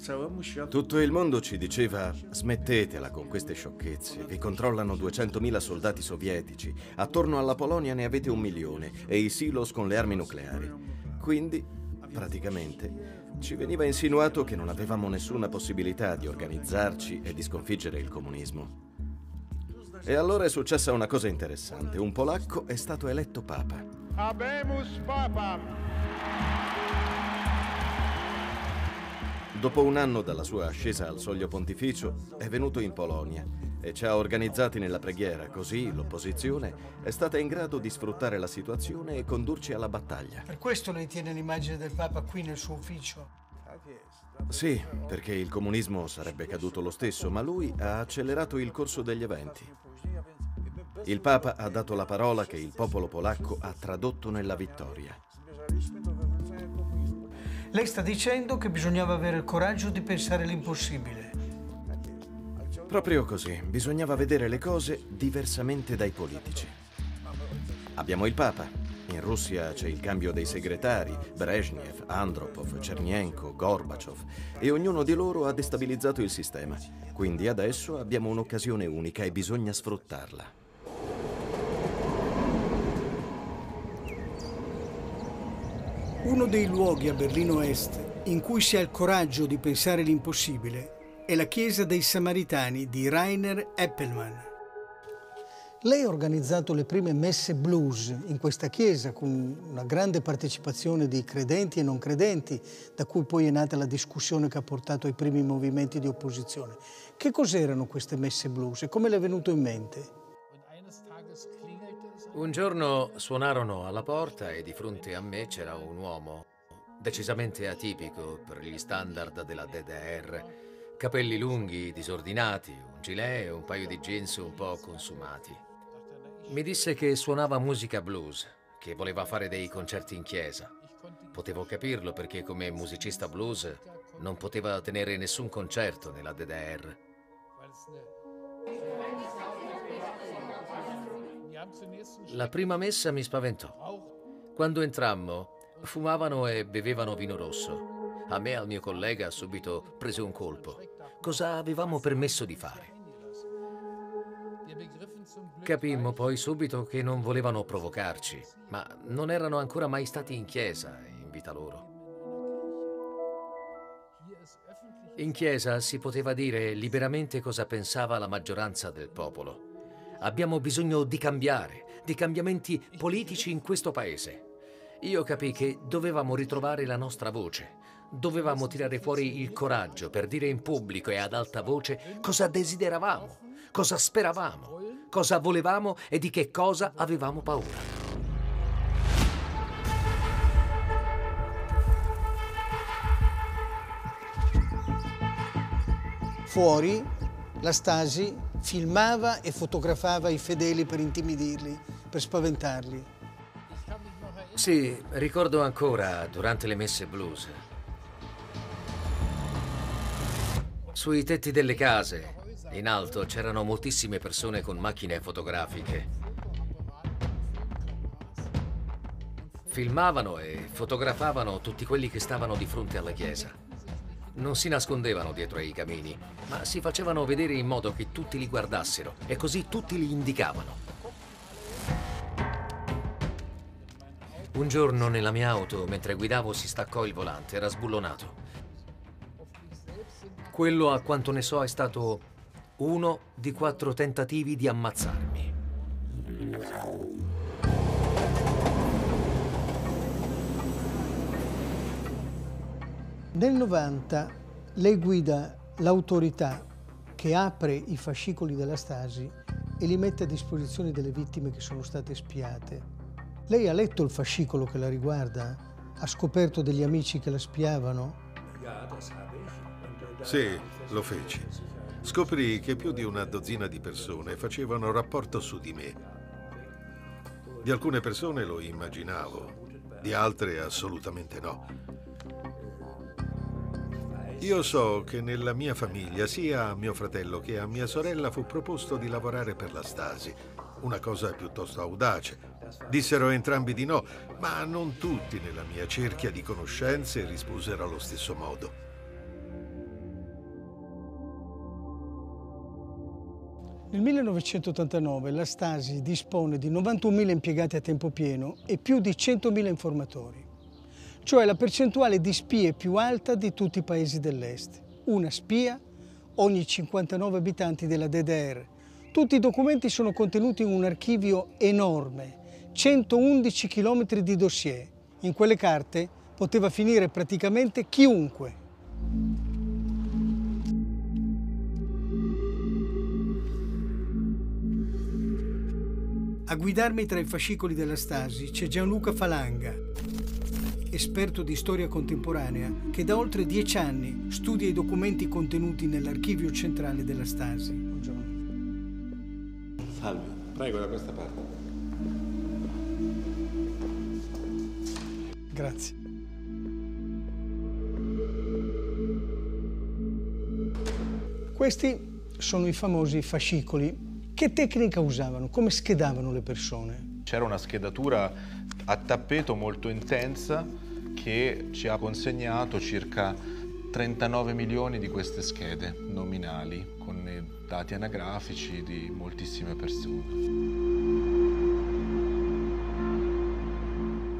Tutto il mondo ci diceva smettetela con queste sciocchezze, vi controllano 200.000 soldati sovietici, attorno alla Polonia ne avete un milione e i silos con le armi nucleari. Quindi, praticamente, ci veniva insinuato che non avevamo nessuna possibilità di organizzarci e di sconfiggere il comunismo. E allora è successa una cosa interessante. Un polacco è stato eletto papa. Habemus Papa! Dopo un anno dalla sua ascesa al soglio pontificio, è venuto in Polonia e ci ha organizzati nella preghiera, così l'opposizione è stata in grado di sfruttare la situazione e condurci alla battaglia. Per questo lei tiene l'immagine del Papa qui nel suo ufficio? Sì, perché il comunismo sarebbe caduto lo stesso, ma lui ha accelerato il corso degli eventi. Il Papa ha dato la parola che il popolo polacco ha tradotto nella vittoria. Lei sta dicendo che bisognava avere il coraggio di pensare l'impossibile. Proprio così, bisognava vedere le cose diversamente dai politici. Abbiamo il Papa. In Russia c'è il cambio dei segretari, Brezhnev, Andropov, Chernenko, Gorbaciov, e ognuno di loro ha destabilizzato il sistema. Quindi adesso abbiamo un'occasione unica e bisogna sfruttarla. Uno dei luoghi a Berlino Est in cui si ha il coraggio di pensare l'impossibile è la chiesa dei Samaritani di Rainer Eppelmann. Lei ha organizzato le prime messe blues in questa chiesa con una grande partecipazione di credenti e non credenti, da cui poi è nata la discussione che ha portato ai primi movimenti di opposizione. Che cos'erano queste messe blues e come le è venuto in mente? Un giorno suonarono alla porta e di fronte a me c'era un uomo, decisamente atipico per gli standard della DDR. Capelli lunghi, disordinati, un gilet e un paio di jeans un po' consumati. Mi disse che suonava musica blues, che voleva fare dei concerti in chiesa. Potevo capirlo perché come musicista blues non poteva tenere nessun concerto nella DDR. La prima messa mi spaventò. Quando entrammo, fumavano e bevevano vino rosso. A me e al mio collega subito prese un colpo. Cosa avevamo permesso di fare? Capimmo poi subito che non volevano provocarci, ma non erano ancora mai stati in chiesa in vita loro. In chiesa si poteva dire liberamente cosa pensava la maggioranza del popolo. Abbiamo bisogno di cambiare, di cambiamenti politici in questo paese. Io capii che dovevamo ritrovare la nostra voce. Dovevamo tirare fuori il coraggio per dire in pubblico e ad alta voce cosa desideravamo, cosa speravamo, cosa volevamo e di che cosa avevamo paura. Fuori la Stasi filmava e fotografava i fedeli per intimidirli, per spaventarli. Sì, ricordo ancora durante le messe blues. Sui tetti delle case, in alto, c'erano moltissime persone con macchine fotografiche. Filmavano e fotografavano tutti quelli che stavano di fronte alla chiesa. Non si nascondevano dietro ai camini, ma si facevano vedere in modo che tutti li guardassero e così tutti li indicavano. Un giorno nella mia auto, mentre guidavo, si staccò il volante, era sbullonato. Quello, a quanto ne so, è stato uno di quattro tentativi di ammazzarmi. Nel 90 lei guida l'autorità che apre i fascicoli della Stasi e li mette a disposizione delle vittime che sono state spiate. Lei ha letto il fascicolo che la riguarda? Ha scoperto degli amici che la spiavano? Sì, lo feci. Scoprì che più di una dozzina di persone facevano rapporto su di me. Di alcune persone lo immaginavo, di altre assolutamente no. Io so che nella mia famiglia, sia a mio fratello che a mia sorella, fu proposto di lavorare per la Stasi. Una cosa piuttosto audace, Dissero entrambi di no, ma non tutti nella mia cerchia di conoscenze risposero allo stesso modo. Nel 1989 la Stasi dispone di 91.000 impiegati a tempo pieno e più di 100.000 informatori, cioè la percentuale di spie più alta di tutti i paesi dell'Est. Una spia ogni 59 abitanti della DDR. Tutti i documenti sono contenuti in un archivio enorme, 111 km di dossier. In quelle carte poteva finire praticamente chiunque. A guidarmi tra i fascicoli della Stasi c'è Gianluca Falanga, esperto di storia contemporanea che da oltre dieci anni studia i documenti contenuti nell'archivio centrale della Stasi. Buongiorno. Salve, prego da questa parte. Grazie. Questi sono i famosi fascicoli che tecnica usavano? Come schedavano le persone? C'era una schedatura a tappeto molto intensa che ci ha consegnato circa 39 milioni di queste schede nominali con dati anagrafici di moltissime persone.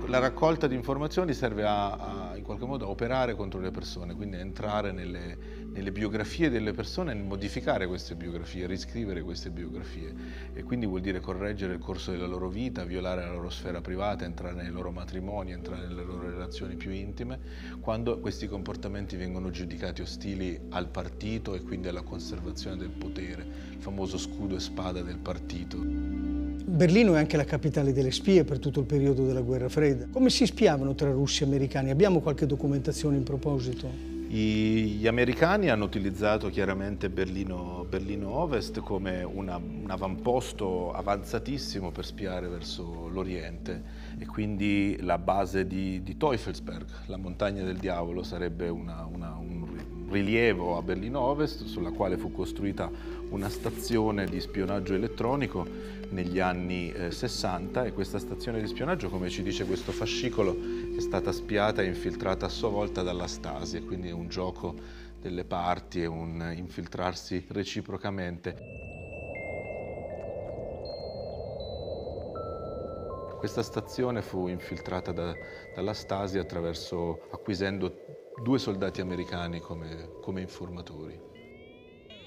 La raccolta di informazioni serve a, a, in qualche modo a operare contro le persone, quindi a entrare nelle, nelle biografie delle persone e modificare queste biografie, riscrivere queste biografie e quindi vuol dire correggere il corso della loro vita, violare la loro sfera privata, entrare nei loro matrimoni, entrare nelle loro relazioni più intime, quando questi comportamenti vengono giudicati ostili al partito e quindi alla conservazione del potere, il famoso scudo e spada del partito. Berlino è anche la capitale delle spie per tutto il periodo della guerra fredda. Come si spiavano tra russi e americani? Abbiamo qualche documentazione in proposito? Gli americani hanno utilizzato chiaramente Berlino, Berlino Ovest come una, un avamposto avanzatissimo per spiare verso l'Oriente. E quindi la base di, di Teufelsberg, la montagna del diavolo, sarebbe una, una, un rilievo a Berlino Ovest sulla quale fu costruita una stazione di spionaggio elettronico negli anni eh, 60 e questa stazione di spionaggio, come ci dice questo fascicolo, è stata spiata e infiltrata a sua volta dalla Stasi quindi è un gioco delle parti e un infiltrarsi reciprocamente. Questa stazione fu infiltrata da, dalla Stasi attraverso, acquisendo due soldati americani come, come informatori.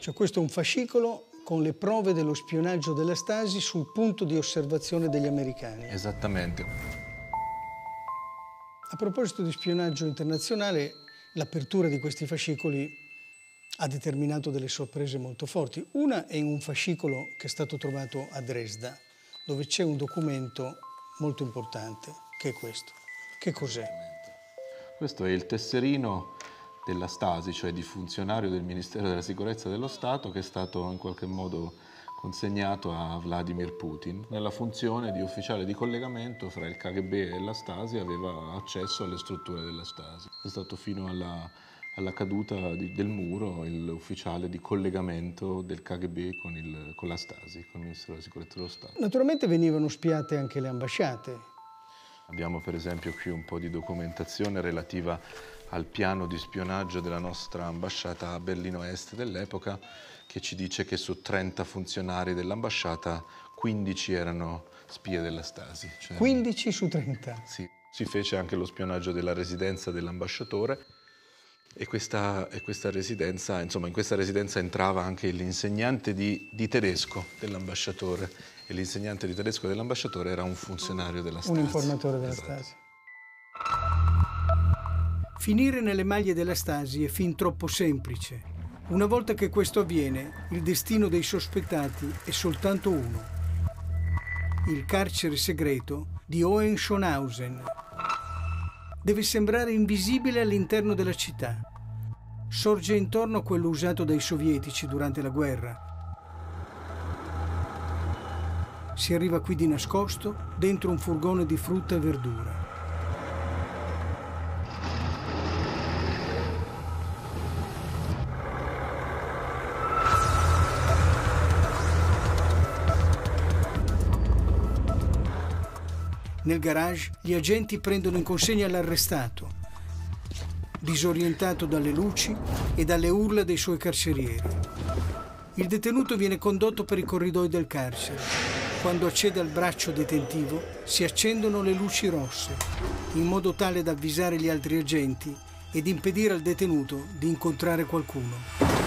Cioè questo è un fascicolo con le prove dello spionaggio della Stasi sul punto di osservazione degli americani. Esattamente. A proposito di spionaggio internazionale, l'apertura di questi fascicoli ha determinato delle sorprese molto forti. Una è in un fascicolo che è stato trovato a Dresda, dove c'è un documento molto importante, che è questo. Che cos'è? Questo è il tesserino della Stasi, cioè di funzionario del Ministero della Sicurezza dello Stato, che è stato in qualche modo consegnato a Vladimir Putin. Nella funzione di ufficiale di collegamento fra il KGB e la Stasi aveva accesso alle strutture della Stasi. È stato fino alla, alla caduta di, del muro l'ufficiale di collegamento del KGB con, il, con la Stasi, con il Ministero della Sicurezza dello Stato. Naturalmente venivano spiate anche le ambasciate. Abbiamo per esempio qui un po' di documentazione relativa al piano di spionaggio della nostra ambasciata a Berlino Est dell'epoca che ci dice che su 30 funzionari dell'ambasciata 15 erano spie della Stasi. Cioè, 15 su 30? Sì, si fece anche lo spionaggio della residenza dell'ambasciatore e questa, e questa, residenza, insomma in questa residenza entrava anche l'insegnante di, di tedesco dell'ambasciatore e l'insegnante di tedesco dell'ambasciatore era un funzionario della Stasi. Un informatore della esatto. Stasi. Finire nelle maglie della Stasi è fin troppo semplice. Una volta che questo avviene, il destino dei sospettati è soltanto uno. Il carcere segreto di Hohenschönhausen. Deve sembrare invisibile all'interno della città. Sorge intorno a quello usato dai sovietici durante la guerra. Si arriva qui di nascosto dentro un furgone di frutta e verdura. Nel garage gli agenti prendono in consegna l'arrestato, disorientato dalle luci e dalle urla dei suoi carcerieri. Il detenuto viene condotto per i corridoi del carcere. Quando accede al braccio detentivo si accendono le luci rosse, in modo tale da avvisare gli altri agenti ed impedire al detenuto di incontrare qualcuno.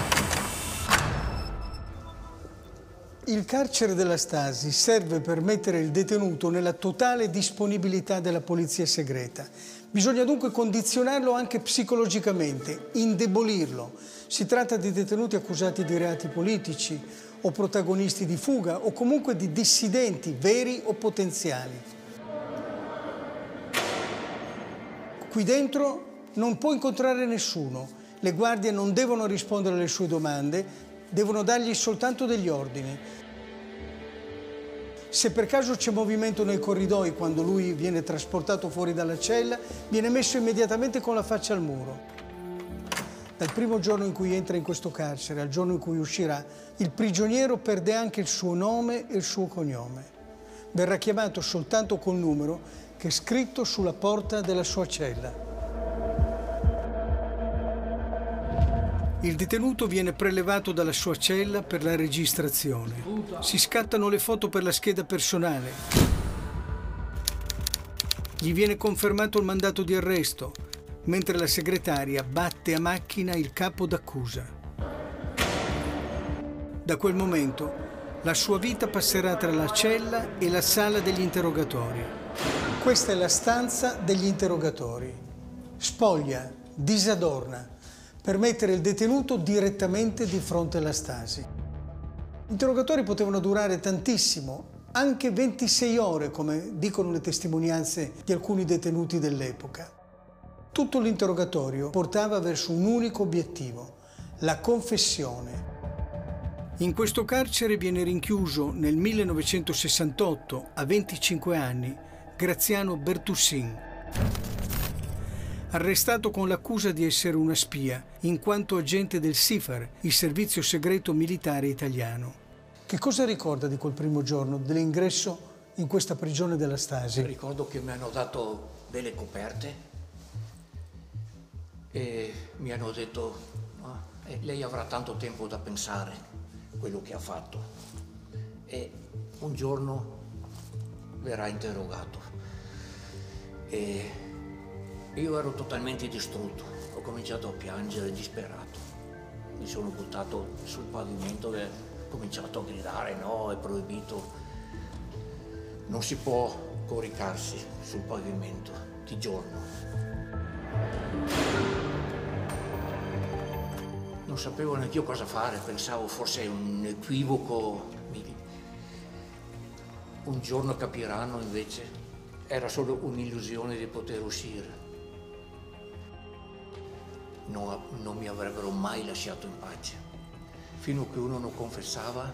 Il carcere della Stasi serve per mettere il detenuto nella totale disponibilità della polizia segreta. Bisogna dunque condizionarlo anche psicologicamente, indebolirlo. Si tratta di detenuti accusati di reati politici o protagonisti di fuga o comunque di dissidenti veri o potenziali. Qui dentro non può incontrare nessuno. Le guardie non devono rispondere alle sue domande, devono dargli soltanto degli ordini. Se per caso c'è movimento nei corridoi quando lui viene trasportato fuori dalla cella, viene messo immediatamente con la faccia al muro. Dal primo giorno in cui entra in questo carcere al giorno in cui uscirà, il prigioniero perde anche il suo nome e il suo cognome. Verrà chiamato soltanto col numero che è scritto sulla porta della sua cella. Il detenuto viene prelevato dalla sua cella per la registrazione. Si scattano le foto per la scheda personale. Gli viene confermato il mandato di arresto, mentre la segretaria batte a macchina il capo d'accusa. Da quel momento la sua vita passerà tra la cella e la sala degli interrogatori. Questa è la stanza degli interrogatori. Spoglia, disadorna, per mettere il detenuto direttamente di fronte alla Stasi. Gli interrogatori potevano durare tantissimo, anche 26 ore, come dicono le testimonianze di alcuni detenuti dell'epoca. Tutto l'interrogatorio portava verso un unico obiettivo, la confessione. In questo carcere viene rinchiuso nel 1968, a 25 anni, Graziano Bertussin arrestato con l'accusa di essere una spia, in quanto agente del SIFAR, il servizio segreto militare italiano. Che cosa ricorda di quel primo giorno dell'ingresso in questa prigione della Stasi? Ricordo che mi hanno dato delle coperte e mi hanno detto ah, lei avrà tanto tempo da pensare quello che ha fatto e un giorno verrà interrogato. E io ero totalmente distrutto, ho cominciato a piangere disperato. Mi sono buttato sul pavimento e ho cominciato a gridare no, è proibito. Non si può coricarsi sul pavimento di giorno. Non sapevo neanche io cosa fare, pensavo fosse un equivoco. Un giorno capiranno invece, era solo un'illusione di poter uscire non, non mi avrebbero mai lasciato in pace. Fino a che uno non confessava,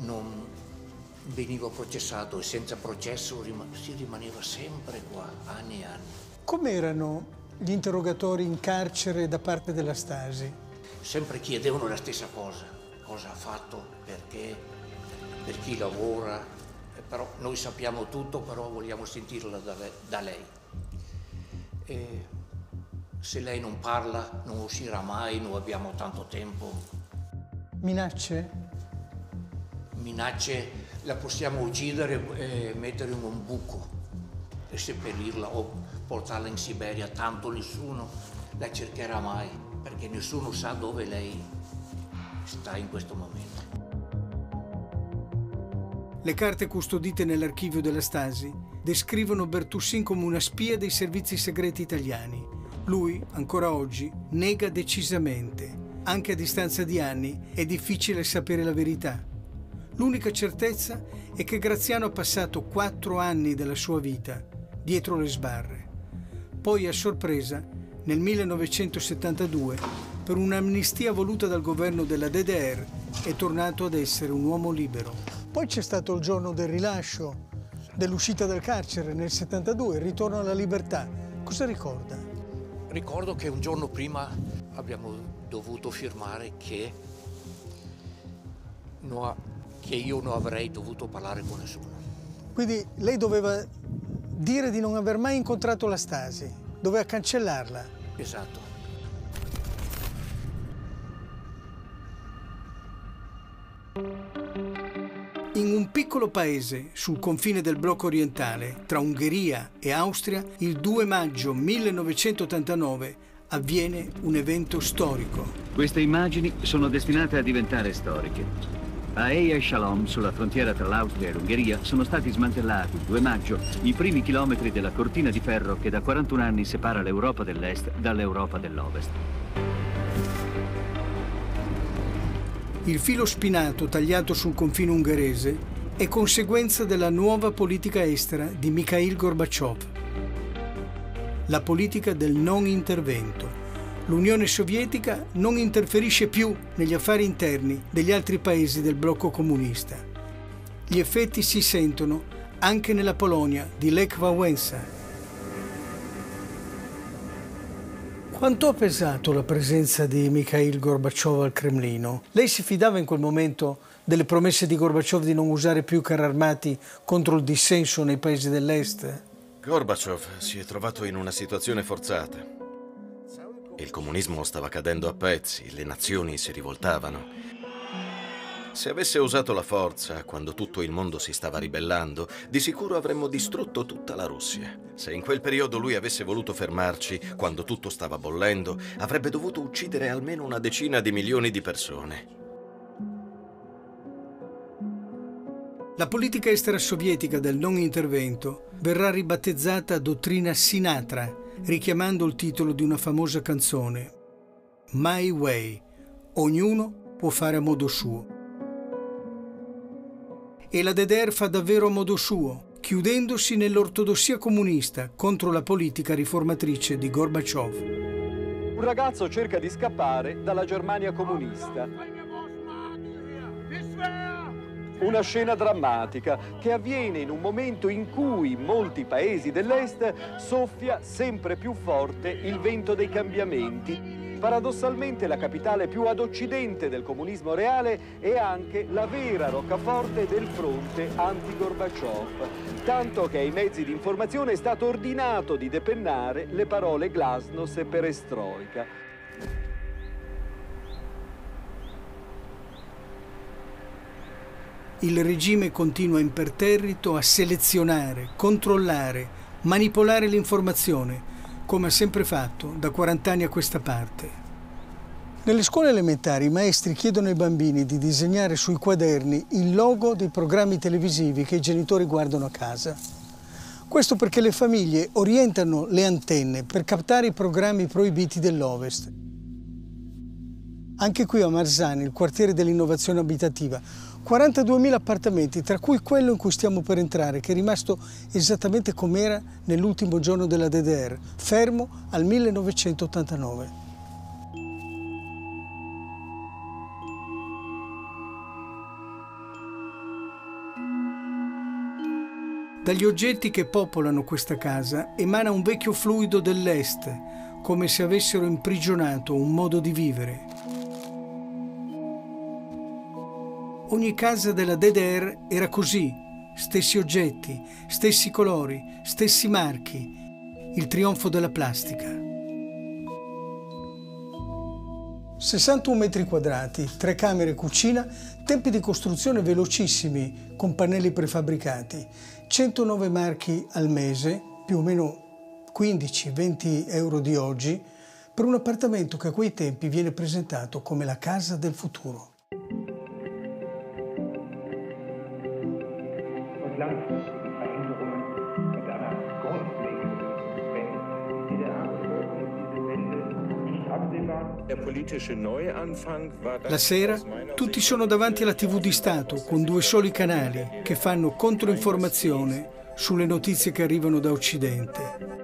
non veniva processato e senza processo si rimaneva sempre qua, anni e anni. Com'erano gli interrogatori in carcere da parte della Stasi? Sempre chiedevano la stessa cosa, cosa ha fatto, perché, per chi lavora, eh, però noi sappiamo tutto, però vogliamo sentirla da lei. Da lei. E se lei non parla non uscirà mai, non abbiamo tanto tempo. Minacce? Minacce la possiamo uccidere e mettere in un buco e seppellirla o portarla in Siberia, tanto nessuno la cercherà mai, perché nessuno sa dove lei sta in questo momento. Le carte custodite nell'archivio della Stasi descrivono Bertussin come una spia dei servizi segreti italiani lui, ancora oggi, nega decisamente. Anche a distanza di anni è difficile sapere la verità. L'unica certezza è che Graziano ha passato quattro anni della sua vita dietro le sbarre. Poi, a sorpresa, nel 1972, per un'amnistia voluta dal governo della DDR, è tornato ad essere un uomo libero. Poi c'è stato il giorno del rilascio, dell'uscita dal carcere nel 72, il ritorno alla libertà. Cosa ricorda? Ricordo che un giorno prima abbiamo dovuto firmare che, no, che io non avrei dovuto parlare con nessuno. Quindi lei doveva dire di non aver mai incontrato la Stasi, doveva cancellarla. Esatto. Un piccolo paese sul confine del blocco orientale tra Ungheria e Austria, il 2 maggio 1989 avviene un evento storico. Queste immagini sono destinate a diventare storiche. A Eia Shalom, sulla frontiera tra l'Austria e l'Ungheria, sono stati smantellati il 2 maggio i primi chilometri della cortina di ferro che da 41 anni separa l'Europa dell'Est dall'Europa dell'Ovest. Il filo spinato tagliato sul confine ungherese è conseguenza della nuova politica estera di Mikhail Gorbaciov. La politica del non intervento. L'Unione Sovietica non interferisce più negli affari interni degli altri paesi del blocco comunista. Gli effetti si sentono anche nella Polonia di Lech Wałęsa, Quanto ha pesato la presenza di Mikhail Gorbaciov al Cremlino? Lei si fidava in quel momento delle promesse di Gorbaciov di non usare più carri armati contro il dissenso nei paesi dell'Est? Gorbaciov si è trovato in una situazione forzata. Il comunismo stava cadendo a pezzi, le nazioni si rivoltavano. Se avesse usato la forza quando tutto il mondo si stava ribellando, di sicuro avremmo distrutto tutta la Russia. Se in quel periodo lui avesse voluto fermarci quando tutto stava bollendo, avrebbe dovuto uccidere almeno una decina di milioni di persone. La politica estera sovietica del non intervento verrà ribattezzata dottrina Sinatra, richiamando il titolo di una famosa canzone. My Way. Ognuno può fare a modo suo e la DDR fa davvero a modo suo, chiudendosi nell'ortodossia comunista contro la politica riformatrice di Gorbaciov. Un ragazzo cerca di scappare dalla Germania comunista. Una scena drammatica che avviene in un momento in cui in molti paesi dell'Est soffia sempre più forte il vento dei cambiamenti paradossalmente la capitale più ad occidente del comunismo reale è anche la vera roccaforte del fronte anti-Gorbaciov, tanto che ai mezzi di informazione è stato ordinato di depennare le parole glasnost e perestroika. Il regime continua imperterrito a selezionare, controllare, manipolare l'informazione, come ha sempre fatto da 40 anni a questa parte. Nelle scuole elementari i maestri chiedono ai bambini di disegnare sui quaderni il logo dei programmi televisivi che i genitori guardano a casa. Questo perché le famiglie orientano le antenne per captare i programmi proibiti dell'Ovest. Anche qui a Marzani, il quartiere dell'innovazione abitativa, 42.000 appartamenti, tra cui quello in cui stiamo per entrare, che è rimasto esattamente com'era nell'ultimo giorno della DDR, fermo al 1989. Dagli oggetti che popolano questa casa emana un vecchio fluido dell'Est, come se avessero imprigionato un modo di vivere. Ogni casa della DDR era così, stessi oggetti, stessi colori, stessi marchi, il trionfo della plastica. 61 metri quadrati, tre camere e cucina, tempi di costruzione velocissimi con pannelli prefabbricati, 109 marchi al mese, più o meno 15-20 euro di oggi, per un appartamento che a quei tempi viene presentato come la casa del futuro. La sera tutti sono davanti alla TV di Stato con due soli canali che fanno controinformazione sulle notizie che arrivano da Occidente.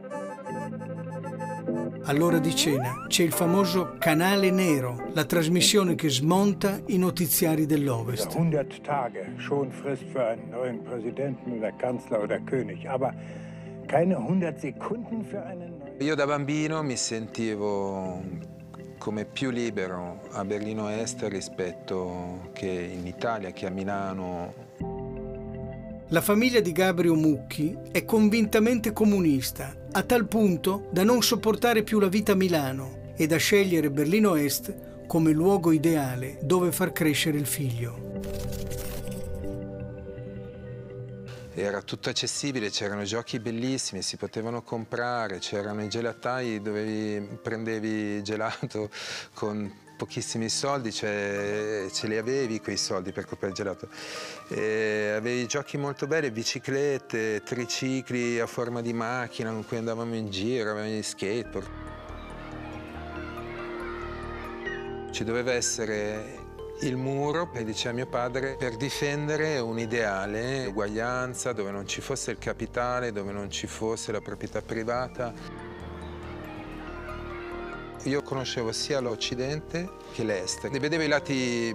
All'ora di cena c'è il famoso canale nero, la trasmissione che smonta i notiziari dell'Ovest. 100 Tage schon Frist für einen neuen Präsidenten oder Kanzler oder König, aber keine 100 Sekunden für einen neuen. Io da bambino mi sentivo come più libero a Berlino Est rispetto che in Italia, che a Milano. La famiglia di Gabrio Mucchi è convintamente comunista, a tal punto da non sopportare più la vita a Milano e da scegliere Berlino Est come luogo ideale dove far crescere il figlio. Era tutto accessibile, c'erano giochi bellissimi, si potevano comprare, c'erano i gelatai dove prendevi gelato con pochissimi soldi, cioè, ce li avevi quei soldi per comprare il gelato. E avevi giochi molto belli, biciclette, tricicli a forma di macchina con cui andavamo in giro, avevamo gli skateboard. Ci doveva essere il muro, e diceva mio padre, per difendere un ideale, uguaglianza, dove non ci fosse il capitale, dove non ci fosse la proprietà privata. Io conoscevo sia l'Occidente che l'Est. Ne vedevo i lati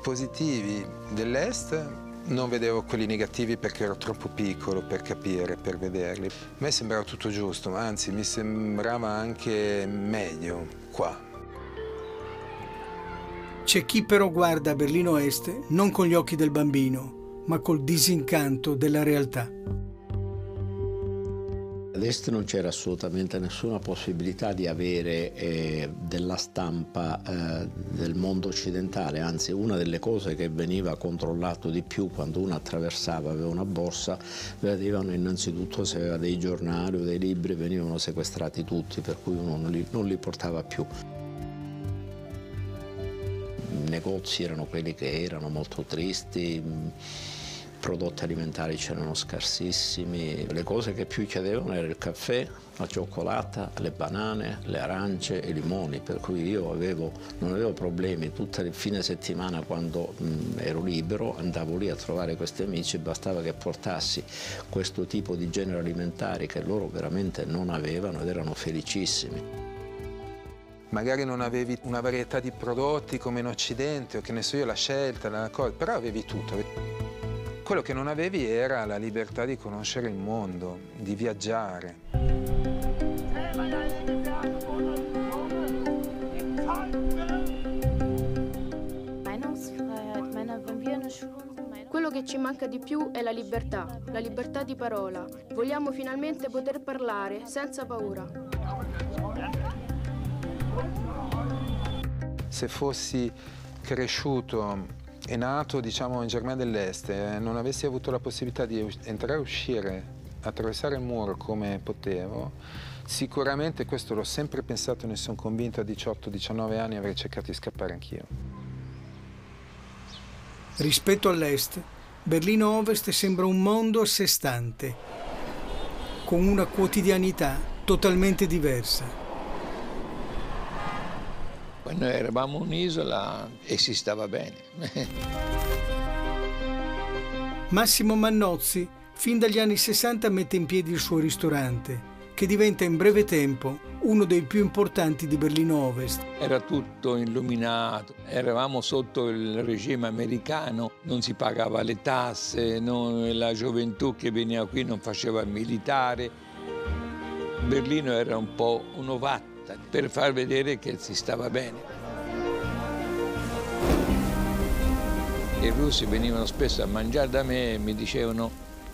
positivi dell'Est, non vedevo quelli negativi perché ero troppo piccolo per capire, per vederli. A me sembrava tutto giusto, anzi mi sembrava anche meglio qua. C'è chi però guarda Berlino Est non con gli occhi del bambino, ma col disincanto della realtà. Ad est non c'era assolutamente nessuna possibilità di avere eh, della stampa eh, del mondo occidentale, anzi una delle cose che veniva controllato di più quando uno attraversava, aveva una borsa, vedevano innanzitutto se aveva dei giornali o dei libri, venivano sequestrati tutti, per cui uno non li, non li portava più negozi erano quelli che erano molto tristi, prodotti alimentari c'erano scarsissimi, le cose che più chiedevano era il caffè, la cioccolata, le banane, le arance e i limoni, per cui io avevo, non avevo problemi, tutto il fine settimana quando mh, ero libero andavo lì a trovare questi amici, bastava che portassi questo tipo di generi alimentari che loro veramente non avevano ed erano felicissimi. Magari non avevi una varietà di prodotti come in Occidente, o che ne so io, la scelta, la cosa, però avevi tutto. Quello che non avevi era la libertà di conoscere il mondo, di viaggiare. Quello che ci manca di più è la libertà, la libertà di parola. Vogliamo finalmente poter parlare senza paura. Se fossi cresciuto e nato diciamo, in Germania dell'Est e non avessi avuto la possibilità di entrare e uscire, attraversare il muro come potevo, sicuramente questo l'ho sempre pensato e ne sono convinto a 18-19 anni avrei cercato di scappare anch'io. Rispetto all'Est, Berlino Ovest sembra un mondo a sé stante, con una quotidianità totalmente diversa. Noi eravamo un'isola e si stava bene. Massimo Mannozzi, fin dagli anni 60, mette in piedi il suo ristorante, che diventa in breve tempo uno dei più importanti di Berlino Ovest. Era tutto illuminato, eravamo sotto il regime americano, non si pagava le tasse, non, la gioventù che veniva qui non faceva il militare. Berlino era un po' un ovatta per far vedere che si stava bene. I russi venivano spesso a mangiare da me e mi dicevano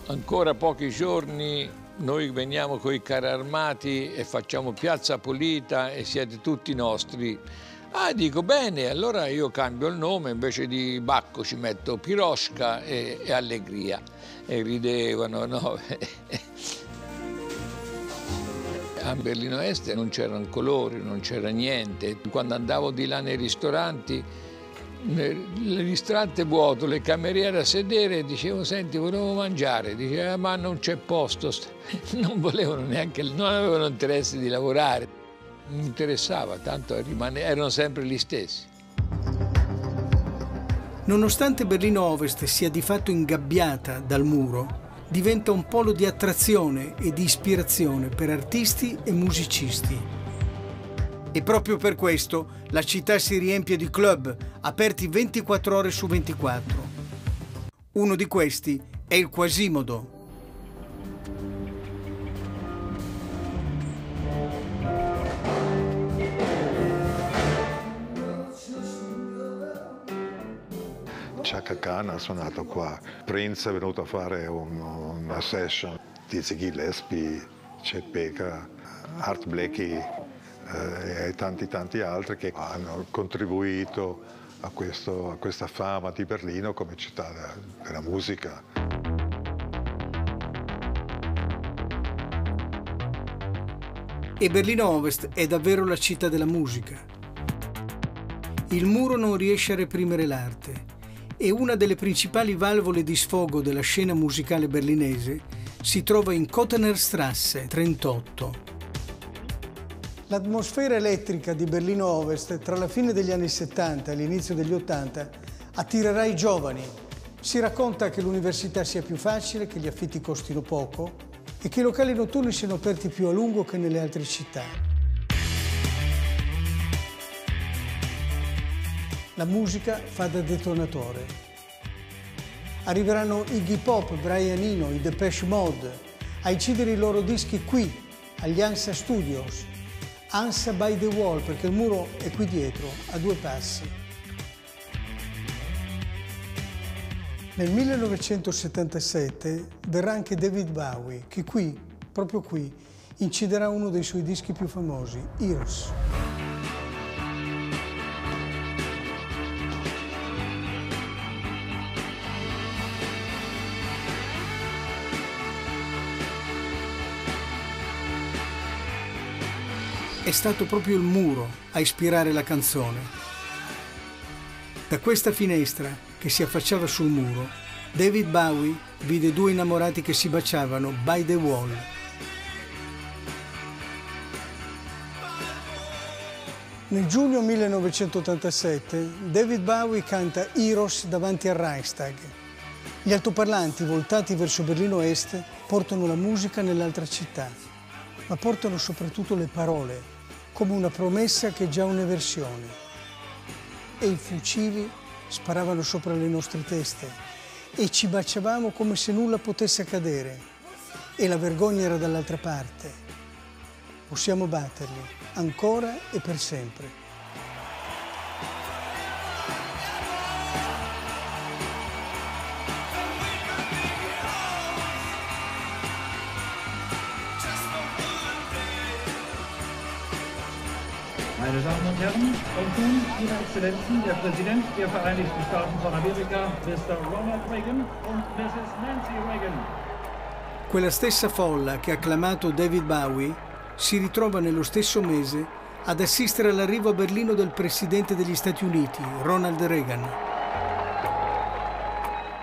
ancora pochi giorni noi veniamo con i carri armati e facciamo piazza pulita e siete tutti nostri. Ah, dico bene, allora io cambio il nome, invece di Bacco ci metto Pirosca e, e Allegria. E ridevano, no? A Berlino Est non c'erano colori, non c'era niente. Quando andavo di là nei ristoranti, il ristorante vuoto, le cameriere a sedere, dicevo senti volevo mangiare, diceva ma non c'è posto, non volevano neanche, non avevano interesse di lavorare, non interessava, tanto rimane, erano sempre gli stessi. Nonostante Berlino Ovest sia di fatto ingabbiata dal muro, diventa un polo di attrazione e di ispirazione per artisti e musicisti. E proprio per questo la città si riempie di club aperti 24 ore su 24. Uno di questi è il Quasimodo. Chaka Khan ha suonato qua, Prince è venuto a fare un, una session, Dizzy Gillespie, Chet Baker, Art Blakey eh, e tanti tanti altri che hanno contribuito a, questo, a questa fama di Berlino come città della musica. E Berlino Ovest è davvero la città della musica. Il muro non riesce a reprimere l'arte e una delle principali valvole di sfogo della scena musicale berlinese si trova in Kottenerstrasse 38. L'atmosfera elettrica di Berlino Ovest tra la fine degli anni 70 e l'inizio degli 80 attirerà i giovani. Si racconta che l'università sia più facile, che gli affitti costino poco e che i locali notturni siano aperti più a lungo che nelle altre città. La musica fa da detonatore. Arriveranno Iggy Pop, Brian Eno, i Depeche Mode a incidere i loro dischi qui, agli Ansa Studios. Ansa by the Wall, perché il muro è qui dietro, a due passi. Nel 1977 verrà anche David Bowie, che qui, proprio qui, inciderà uno dei suoi dischi più famosi, Heroes. È stato proprio il muro a ispirare la canzone. Da questa finestra che si affacciava sul muro, David Bowie vide due innamorati che si baciavano by the wall. Nel giugno 1987 David Bowie canta Heroes davanti al Reichstag. Gli altoparlanti voltati verso Berlino Est portano la musica nell'altra città, ma portano soprattutto le parole, come una promessa che è già un'eversione. E i fucili sparavano sopra le nostre teste e ci baciavamo come se nulla potesse accadere e la vergogna era dall'altra parte. Possiamo batterli ancora e per sempre. Meine Damen und Herren, und nun, Ihre Exzellenzen, der Präsident der Vereinigten Staaten von Amerika, Mr. Ronald Reagan und Mrs. Nancy Reagan. Quella stessa folla che ha acclamato David Bowie si ritrova nello stesso mese ad assistere all'arrivo a Berlino del presidente degli Stati Uniti, Ronald Reagan.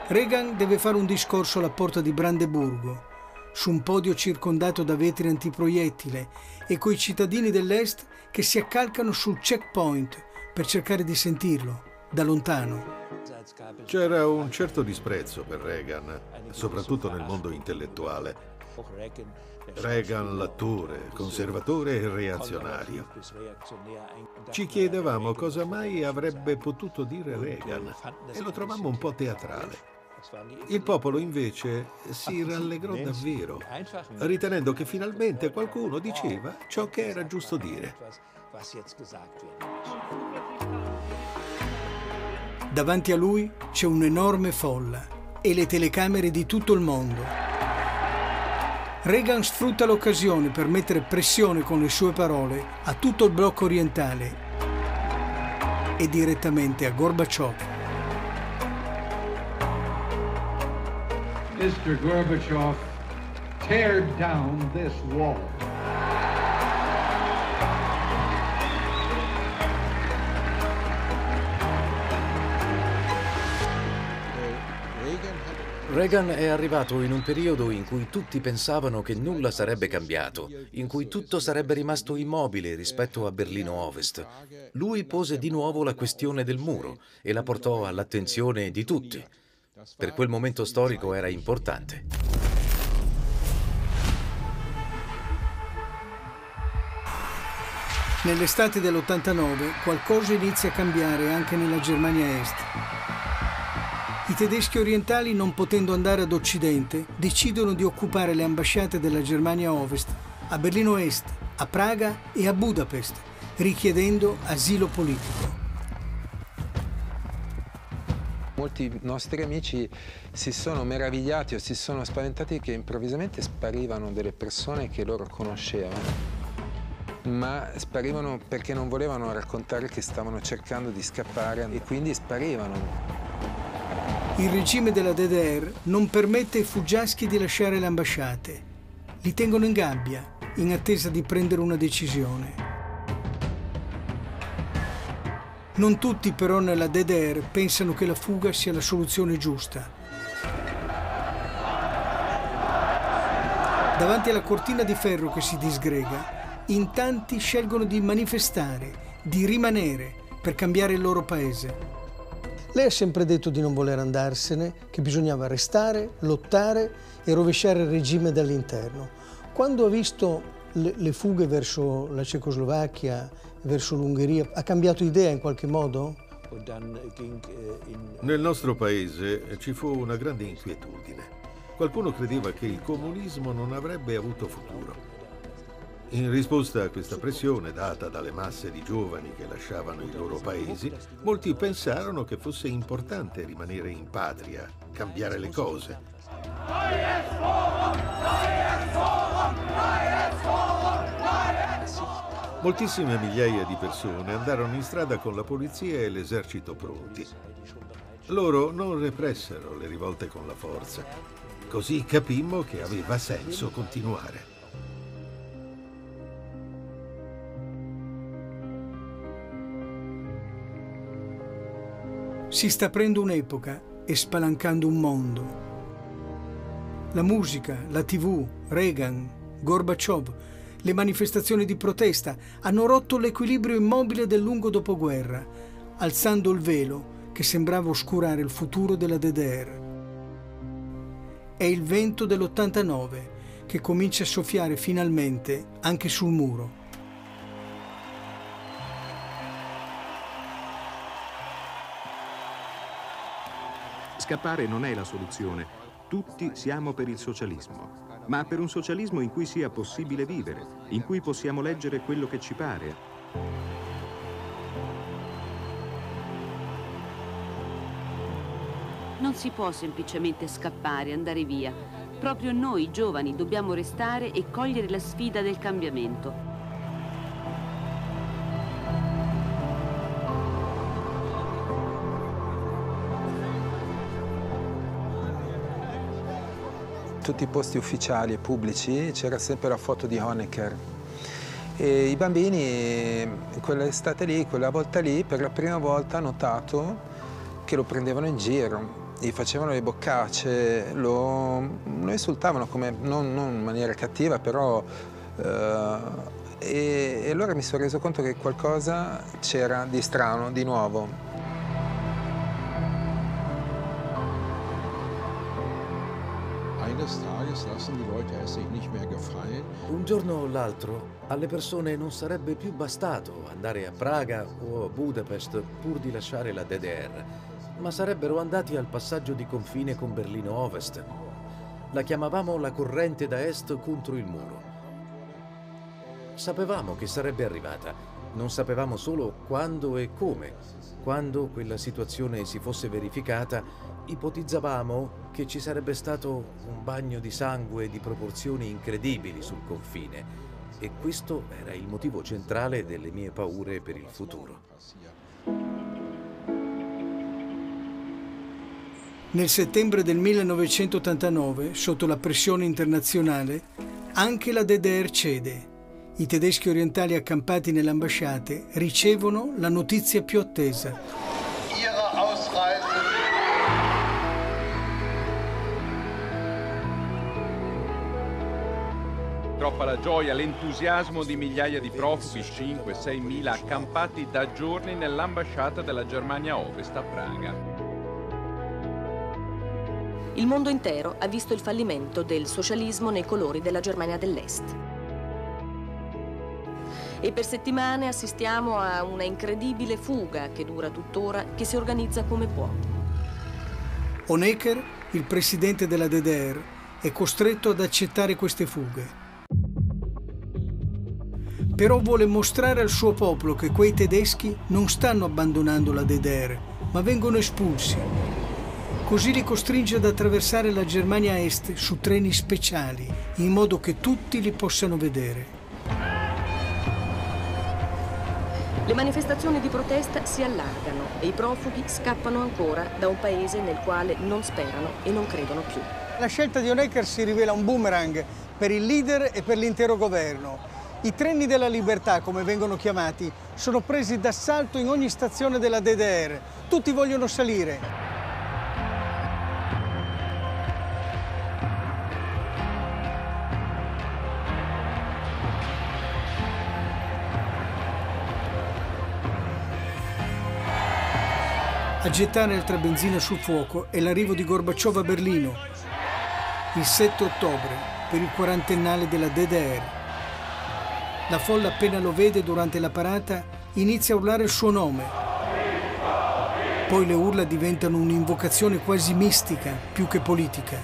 Reagan deve fare un discorso alla porta di Brandeburgo, su un podio circondato da vetri antiproiettile e coi cittadini dell'Est che si accalcano sul checkpoint per cercare di sentirlo da lontano. C'era un certo disprezzo per Reagan, soprattutto nel mondo intellettuale. Reagan l'attore, conservatore e reazionario. Ci chiedevamo cosa mai avrebbe potuto dire Reagan e lo trovammo un po' teatrale. Il popolo invece si rallegrò davvero, ritenendo che finalmente qualcuno diceva ciò che era giusto dire. Davanti a lui c'è un'enorme folla e le telecamere di tutto il mondo. Reagan sfrutta l'occasione per mettere pressione con le sue parole a tutto il blocco orientale e direttamente a Gorbaciov. Mr. Gorbachev, tear down this wall. Reagan è arrivato in un periodo in cui tutti pensavano che nulla sarebbe cambiato, in cui tutto sarebbe rimasto immobile rispetto a Berlino Ovest. Lui pose di nuovo la questione del muro e la portò all'attenzione di tutti. Per quel momento storico era importante. Nell'estate dell'89 qualcosa inizia a cambiare anche nella Germania Est. I tedeschi orientali, non potendo andare ad occidente, decidono di occupare le ambasciate della Germania Ovest a Berlino Est, a Praga e a Budapest, richiedendo asilo politico. Molti nostri amici si sono meravigliati o si sono spaventati che improvvisamente sparivano delle persone che loro conoscevano ma sparivano perché non volevano raccontare che stavano cercando di scappare e quindi sparivano. Il regime della DDR non permette ai fuggiaschi di lasciare le ambasciate. Li tengono in gabbia, in attesa di prendere una decisione. Non tutti però nella DDR pensano che la fuga sia la soluzione giusta. Davanti alla cortina di ferro che si disgrega, in tanti scelgono di manifestare, di rimanere per cambiare il loro paese. Lei ha sempre detto di non voler andarsene, che bisognava restare, lottare e rovesciare il regime dall'interno. Quando ha visto le, fughe verso la Cecoslovacchia, verso l'Ungheria, ha cambiato idea in qualche modo? Nel nostro paese ci fu una grande inquietudine. Qualcuno credeva che il comunismo non avrebbe avuto futuro. In risposta a questa pressione data dalle masse di giovani che lasciavano i loro paesi, molti pensarono che fosse importante rimanere in patria, cambiare le cose. Moltissime migliaia di persone andarono in strada con la polizia e l'esercito pronti. Loro non repressero le rivolte con la forza. Così capimmo che aveva senso continuare. Si sta aprendo un'epoca e spalancando un mondo. La musica, la tv, Reagan, Gorbaciov, le manifestazioni di protesta hanno rotto l'equilibrio immobile del lungo dopoguerra, alzando il velo che sembrava oscurare il futuro della DDR. È il vento dell'89 che comincia a soffiare finalmente anche sul muro. Scappare non è la soluzione. Tutti siamo per il socialismo, ma per un socialismo in cui sia possibile vivere, in cui possiamo leggere quello che ci pare. Non si può semplicemente scappare, andare via. Proprio noi, giovani, dobbiamo restare e cogliere la sfida del cambiamento. Tutti i posti ufficiali e pubblici c'era sempre la foto di Honecker. E i bambini, in quell'estate lì, quella volta lì, per la prima volta hanno notato che lo prendevano in giro, gli facevano le boccacce, lo, lo insultavano come, non, non, in maniera cattiva, però... Eh, e, e allora mi sono reso conto che qualcosa c'era di strano, di nuovo. Un giorno o l'altro alle persone non sarebbe più bastato andare a Praga o a Budapest pur di lasciare la DDR, ma sarebbero andati al passaggio di confine con Berlino Ovest. La chiamavamo la corrente da est contro il muro. Sapevamo che sarebbe arrivata, non sapevamo solo quando e come. Quando quella situazione si fosse verificata, ipotizzavamo che ci sarebbe stato un bagno di sangue di proporzioni incredibili sul confine e questo era il motivo centrale delle mie paure per il futuro. Nel settembre del 1989, sotto la pressione internazionale, anche la DDR cede. I tedeschi orientali accampati nelle ambasciate ricevono la notizia più attesa. Troppa la gioia, l'entusiasmo di migliaia di profughi, 5-6 mila, accampati da giorni nell'ambasciata della Germania Ovest a Praga. Il mondo intero ha visto il fallimento del socialismo nei colori della Germania dell'Est. E per settimane assistiamo a una incredibile fuga che dura tuttora, che si organizza come può. Honecker, il presidente della DDR, è costretto ad accettare queste fughe però vuole mostrare al suo popolo che quei tedeschi non stanno abbandonando la DDR, ma vengono espulsi. Così li costringe ad attraversare la Germania Est su treni speciali, in modo che tutti li possano vedere. Le manifestazioni di protesta si allargano e i profughi scappano ancora da un paese nel quale non sperano e non credono più. La scelta di Honecker si rivela un boomerang per il leader e per l'intero governo. I treni della libertà, come vengono chiamati, sono presi d'assalto in ogni stazione della DDR. Tutti vogliono salire. A gettare altra benzina sul fuoco è l'arrivo di Gorbaciov a Berlino il 7 ottobre per il quarantennale della DDR. La folla appena lo vede durante la parata inizia a urlare il suo nome. Poi le urla diventano un'invocazione quasi mistica più che politica.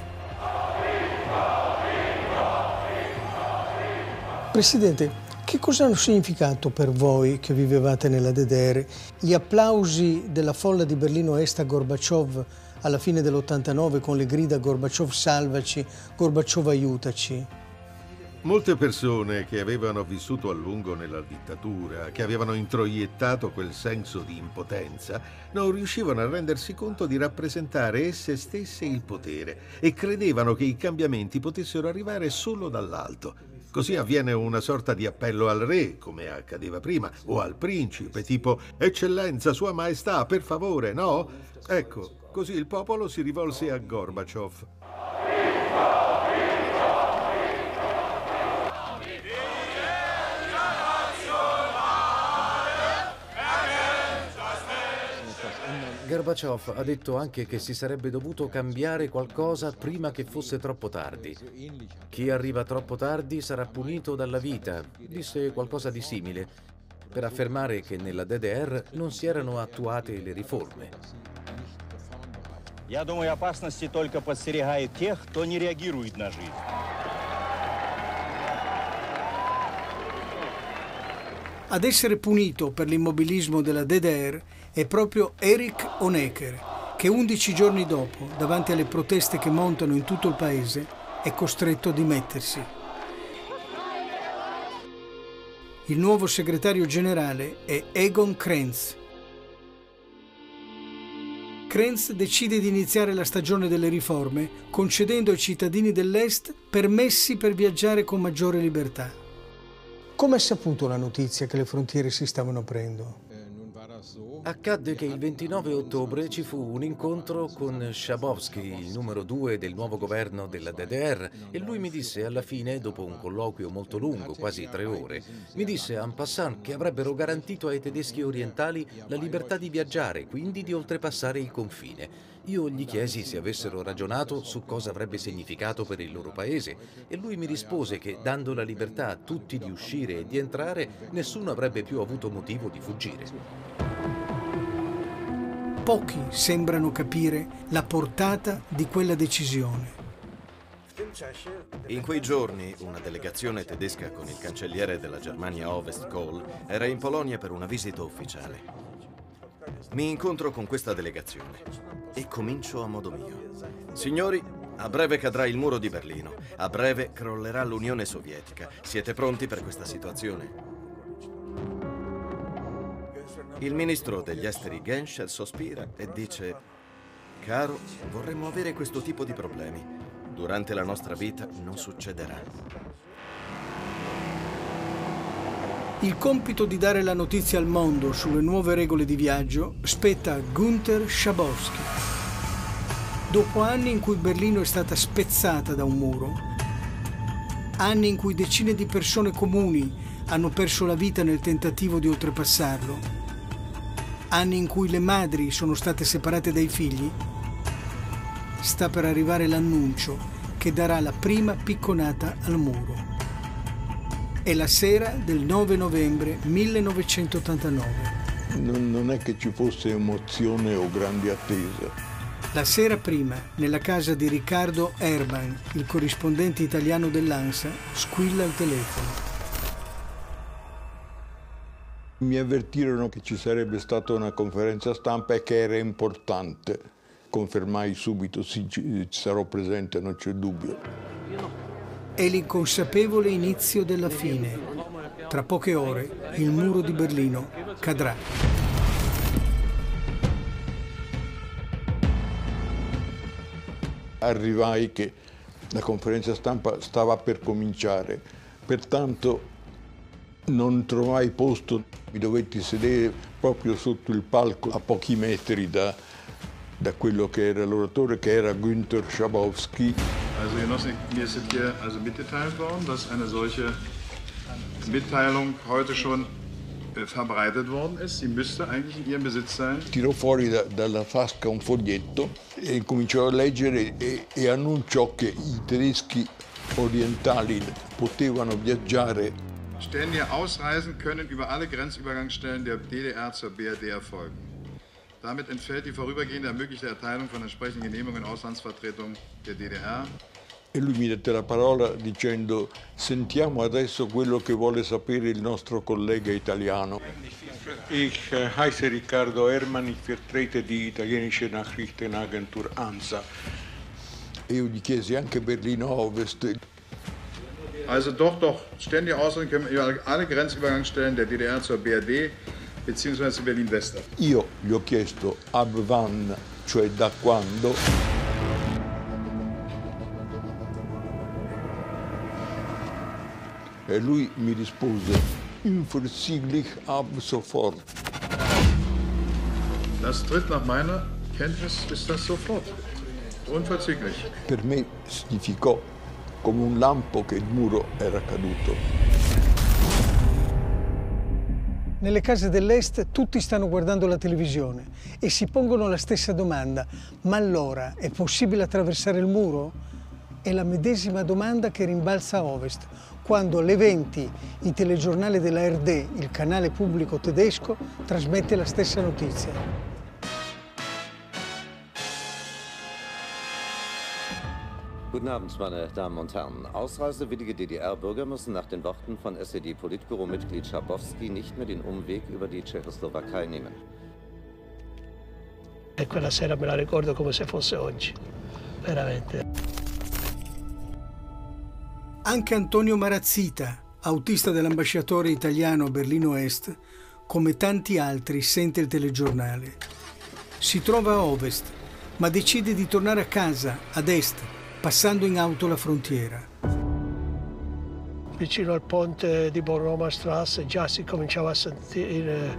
Presidente, che cosa hanno significato per voi che vivevate nella DDR gli applausi della folla di Berlino Est a Gorbaciov alla fine dell'89 con le grida Gorbaciov salvaci, Gorbaciov aiutaci? Molte persone che avevano vissuto a lungo nella dittatura, che avevano introiettato quel senso di impotenza, non riuscivano a rendersi conto di rappresentare esse stesse il potere e credevano che i cambiamenti potessero arrivare solo dall'alto. Così avviene una sorta di appello al re, come accadeva prima, o al principe, tipo Eccellenza, Sua Maestà, per favore, no? Ecco, così il popolo si rivolse a Gorbaciov. Gorbaciov ha detto anche che si sarebbe dovuto cambiare qualcosa prima che fosse troppo tardi. Chi arriva troppo tardi sarà punito dalla vita, disse qualcosa di simile, per affermare che nella DDR non si erano attuate le riforme. Я думаю, опасности только подстерегает тех, кто не реагирует на жизнь. Ad essere punito per l'immobilismo della DDR è proprio Erich Honecker, che 11 giorni dopo, davanti alle proteste che montano in tutto il paese, è costretto a dimettersi. Il nuovo segretario generale è Egon Krenz. Krenz decide di iniziare la stagione delle riforme concedendo ai cittadini dell'Est permessi per viaggiare con maggiore libertà. Come è saputo la notizia che le frontiere si stavano aprendo? Accadde che il 29 ottobre ci fu un incontro con Schabowski, il numero due del nuovo governo della DDR, e lui mi disse alla fine, dopo un colloquio molto lungo, quasi tre ore, mi disse en passant che avrebbero garantito ai tedeschi orientali la libertà di viaggiare, quindi di oltrepassare il confine. Io gli chiesi se avessero ragionato su cosa avrebbe significato per il loro paese e lui mi rispose che dando la libertà a tutti di uscire e di entrare, nessuno avrebbe più avuto motivo di fuggire. Pochi sembrano capire la portata di quella decisione. In quei giorni una delegazione tedesca con il cancelliere della Germania Ovest Kohl era in Polonia per una visita ufficiale. Mi incontro con questa delegazione e comincio a modo mio. Signori, a breve cadrà il muro di Berlino, a breve crollerà l'Unione Sovietica. Siete pronti per questa situazione? Il ministro degli esteri Genscher sospira e dice Caro, vorremmo avere questo tipo di problemi. Durante la nostra vita non succederà. Il compito di dare la notizia al mondo sulle nuove regole di viaggio spetta a Gunther Schabowski. Dopo anni in cui Berlino è stata spezzata da un muro, anni in cui decine di persone comuni hanno perso la vita nel tentativo di oltrepassarlo, anni in cui le madri sono state separate dai figli, sta per arrivare l'annuncio che darà la prima picconata al muro. È la sera del 9 novembre 1989. Non, è che ci fosse emozione o grande attesa. La sera prima, nella casa di Riccardo Erban, il corrispondente italiano dell'ANSA, squilla il telefono. Mi avvertirono che ci sarebbe stata una conferenza stampa e che era importante. confermai subito, sì, ci sarò presente, non c'è dubbio. È l'inconsapevole inizio della fine. Tra poche ore il muro di Berlino cadrà. Arrivai che la conferenza stampa stava per cominciare, pertanto non trovai posto, mi dovetti sedere proprio sotto il palco a pochi metri da, da quello che era l'oratore, che era Günther Schabowski. Also Genossen, mir ist hier also mitgeteilt worden, dass eine solche Mitteilung heute schon äh, verbreitet worden ist. Sie müsste eigentlich in Ihrem Besitz sein. Tirò fuori da, dalla tasca un foglietto e cominciò a leggere e, e annunciò che i tedeschi orientali potevano viaggiare Ständige Ausreisen können über alle Grenzübergangsstellen der DDR zur BRD erfolgen. Damit entfällt die vorübergehende ermöglichte Erteilung von entsprechenden Genehmigungen Auslandsvertretung der DDR. E lui mi dette la parola dicendo sentiamo adesso quello che vuole sapere il nostro collega italiano. Ich äh, heiße Riccardo Hermann, ich vertrete die italienische Nachrichtenagentur ANSA. E io gli chiesi anche Berlino Ovest. Also doch, doch, ständige Ausreisen können über alle Grenzübergangsstellen der DDR zur BRD bzw. Berlin-West. Io gli ho chiesto ab wann, cioè da quando, e lui mi rispose unverzüglich ab sofort. Das tritt nach meiner Kenntnis ist das sofort. Unverzüglich. Per me significò come un lampo che il muro era caduto. Nelle case dell'Est tutti stanno guardando la televisione e si pongono la stessa domanda, ma allora è possibile attraversare il muro? È la medesima domanda che rimbalza a Ovest, quando alle 20 il telegiornale della RD, il canale pubblico tedesco, trasmette la stessa notizia. Guten Abend, meine Damen und Herren. Ausreisewillige DDR-Bürger müssen nach den Worten von SED-Politbüro-Mitglied Schabowski nicht mehr den Umweg über die Tschechoslowakei nehmen. E quella sera me la ricordo come se fosse oggi, veramente. Anche Antonio Marazzita, autista dell'ambasciatore italiano a Berlino Est, come tanti altri sente il telegiornale. Si trova a ovest, ma decide di tornare a casa, ad est, passando in auto la frontiera. Vicino al ponte di Borroma Strasse già si cominciava a sentire,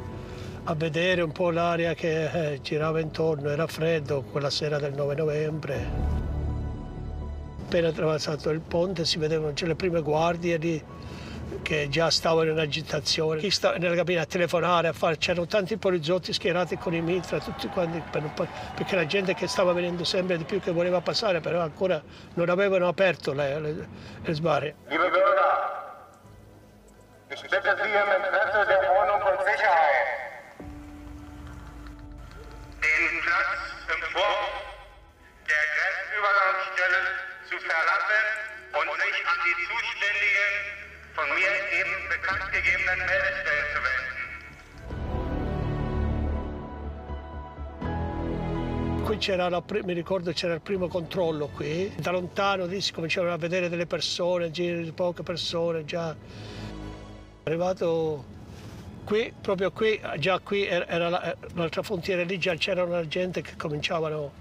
a vedere un po' l'aria che eh, girava intorno, era freddo quella sera del 9 novembre. Appena attraversato il ponte si vedevano le prime guardie lì che già stavano in agitazione. Chi stava nella cabina a telefonare, a fare, c'erano tanti poliziotti schierati con i mitra, tutti quanti, perché la gente che stava venendo sempre di più che voleva passare, però ancora non avevano aperto le, le, le sbarre. Den Platz im Vorhof der Grenzübergangsstelle zu verlassen und sich an die zuständigen von mir eben bekannt gegebenen Meldestellen zu wenden. Qui c'era, la, mi ricordo c'era il primo controllo qui, da lontano si cominciavano a vedere delle persone, poche persone già. Arrivato qui, proprio qui, già qui era l'altra frontiera lì, già c'era la gente che cominciavano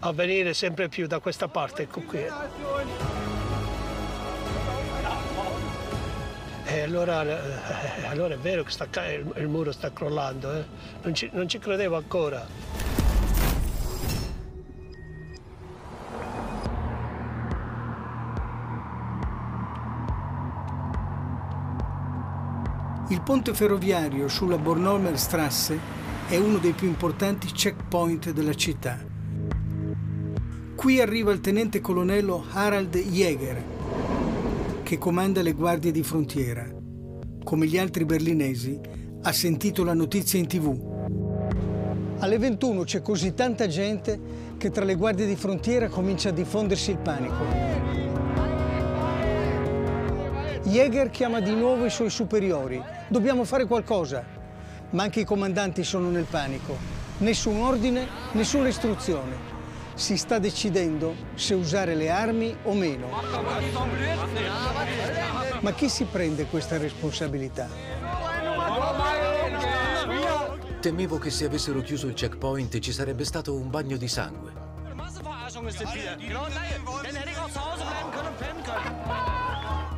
a venire sempre più da questa parte, ecco qui. E allora, eh, allora, è vero che sta, il, il, muro sta crollando, eh? non, ci, non ci credevo ancora. Il ponte ferroviario sulla Bornholmer Strasse è uno dei più importanti checkpoint della città. Qui arriva il tenente colonnello Harald Jäger, che comanda le guardie di frontiera. Come gli altri berlinesi, ha sentito la notizia in tv. Alle 21 c'è così tanta gente che tra le guardie di frontiera comincia a diffondersi il panico. Jäger chiama di nuovo i suoi superiori. Dobbiamo fare qualcosa. Ma anche i comandanti sono nel panico. Nessun ordine, nessuna istruzione. Si sta decidendo se usare le armi o meno. Ma chi si prende questa responsabilità? Temevo che se avessero chiuso il checkpoint ci sarebbe stato un bagno di sangue.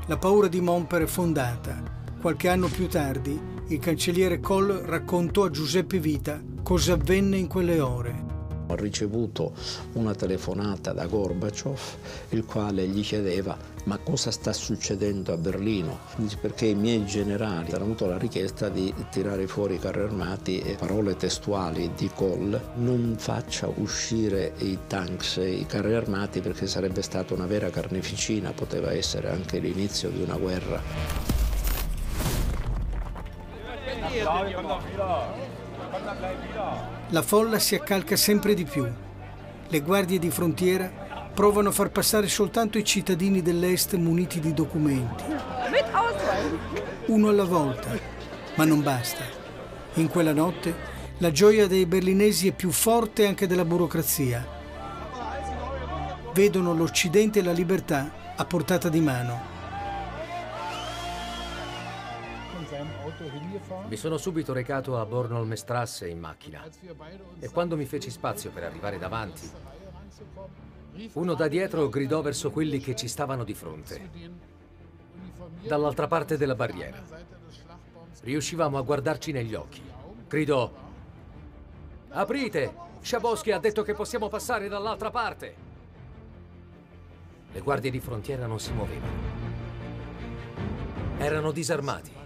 La paura di Momper è fondata. Qualche anno più tardi, il cancelliere Kohl raccontò a Giuseppe Vita cosa avvenne in quelle ore. Ho ricevuto una telefonata da Gorbaciov, il quale gli chiedeva ma cosa sta succedendo a Berlino? Perché i miei generali hanno avuto la richiesta di tirare fuori i carri armati e parole testuali di Kohl, non faccia uscire i tanks e i carri armati perché sarebbe stata una vera carneficina, poteva essere anche l'inizio di una guerra. La folla si accalca sempre di più. Le guardie di frontiera provano a far passare soltanto i cittadini dell'Est muniti di documenti. Uno alla volta, ma non basta. In quella notte la gioia dei berlinesi è più forte anche della burocrazia. Vedono l'Occidente e la libertà a portata di mano. Mi sono subito recato a Bornholmestrasse in macchina e quando mi feci spazio per arrivare davanti, uno da dietro gridò verso quelli che ci stavano di fronte, dall'altra parte della barriera. Riuscivamo a guardarci negli occhi. Gridò, aprite! Schabowski ha detto che possiamo passare dall'altra parte. Le guardie di frontiera non si muovevano. Erano disarmati.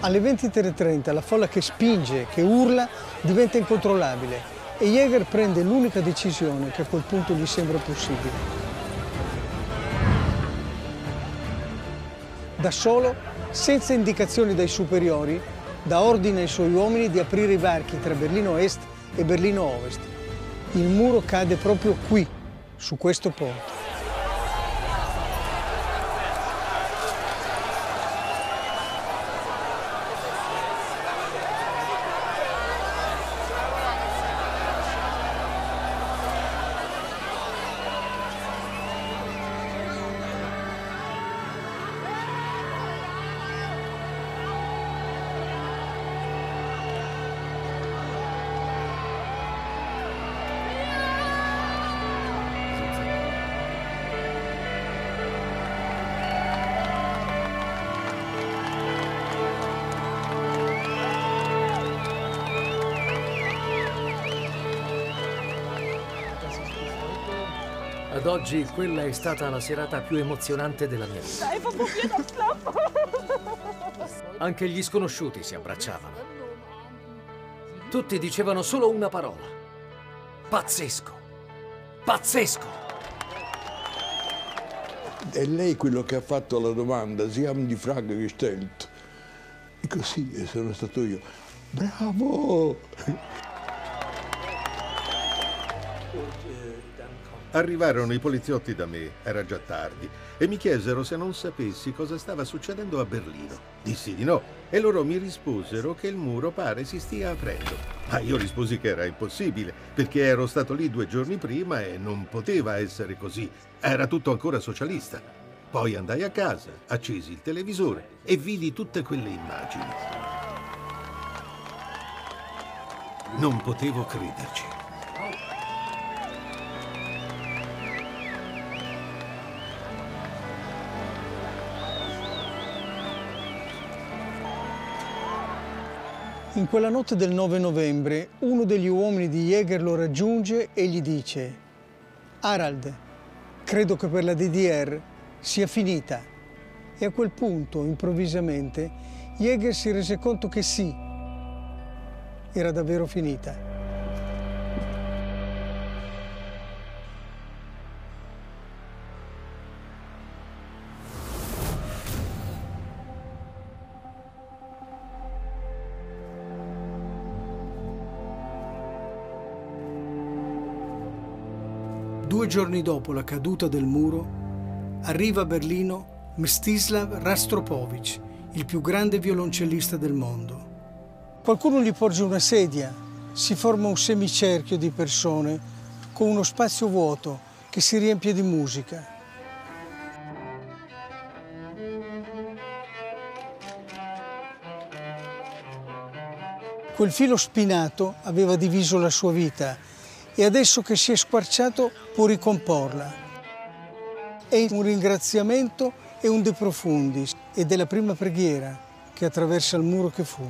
Alle 23.30 la folla che spinge, che urla, diventa incontrollabile e Jäger prende l'unica decisione che a quel punto gli sembra possibile. Da solo, senza indicazioni dai superiori, dà ordine ai suoi uomini di aprire i varchi tra Berlino Est e Berlino Ovest. Il muro cade proprio qui, su questo ponte. Oggi quella è stata la serata più emozionante della mia vita. Anche gli sconosciuti si abbracciavano. Tutti dicevano solo una parola. Pazzesco. Pazzesco. È lei quello che ha fatto la domanda, si haben die Frage gestellt. E così sono stato io. Bravo! Arrivarono i poliziotti da me, era già tardi, e mi chiesero se non sapessi cosa stava succedendo a Berlino. Dissi di no, e loro mi risposero che il muro pare si stia aprendo. Ma io risposi che era impossibile, perché ero stato lì due giorni prima e non poteva essere così. Era tutto ancora socialista. Poi andai a casa, accesi il televisore e vidi tutte quelle immagini. Non potevo crederci. In quella notte del 9 novembre uno degli uomini di Jäger lo raggiunge e gli dice Harald, credo che per la DDR sia finita. E a quel punto, improvvisamente, Jäger si rese conto che sì, era davvero finita. Due giorni dopo la caduta del muro, arriva a Berlino Mstislav Rastropovich, il più grande violoncellista del mondo. Qualcuno gli porge una sedia, si forma un semicerchio di persone con uno spazio vuoto che si riempie di musica. Quel filo spinato aveva diviso la sua vita e adesso che si è squarciato può ricomporla. È un ringraziamento e un de profundis ed è la prima preghiera che attraversa il muro che fu.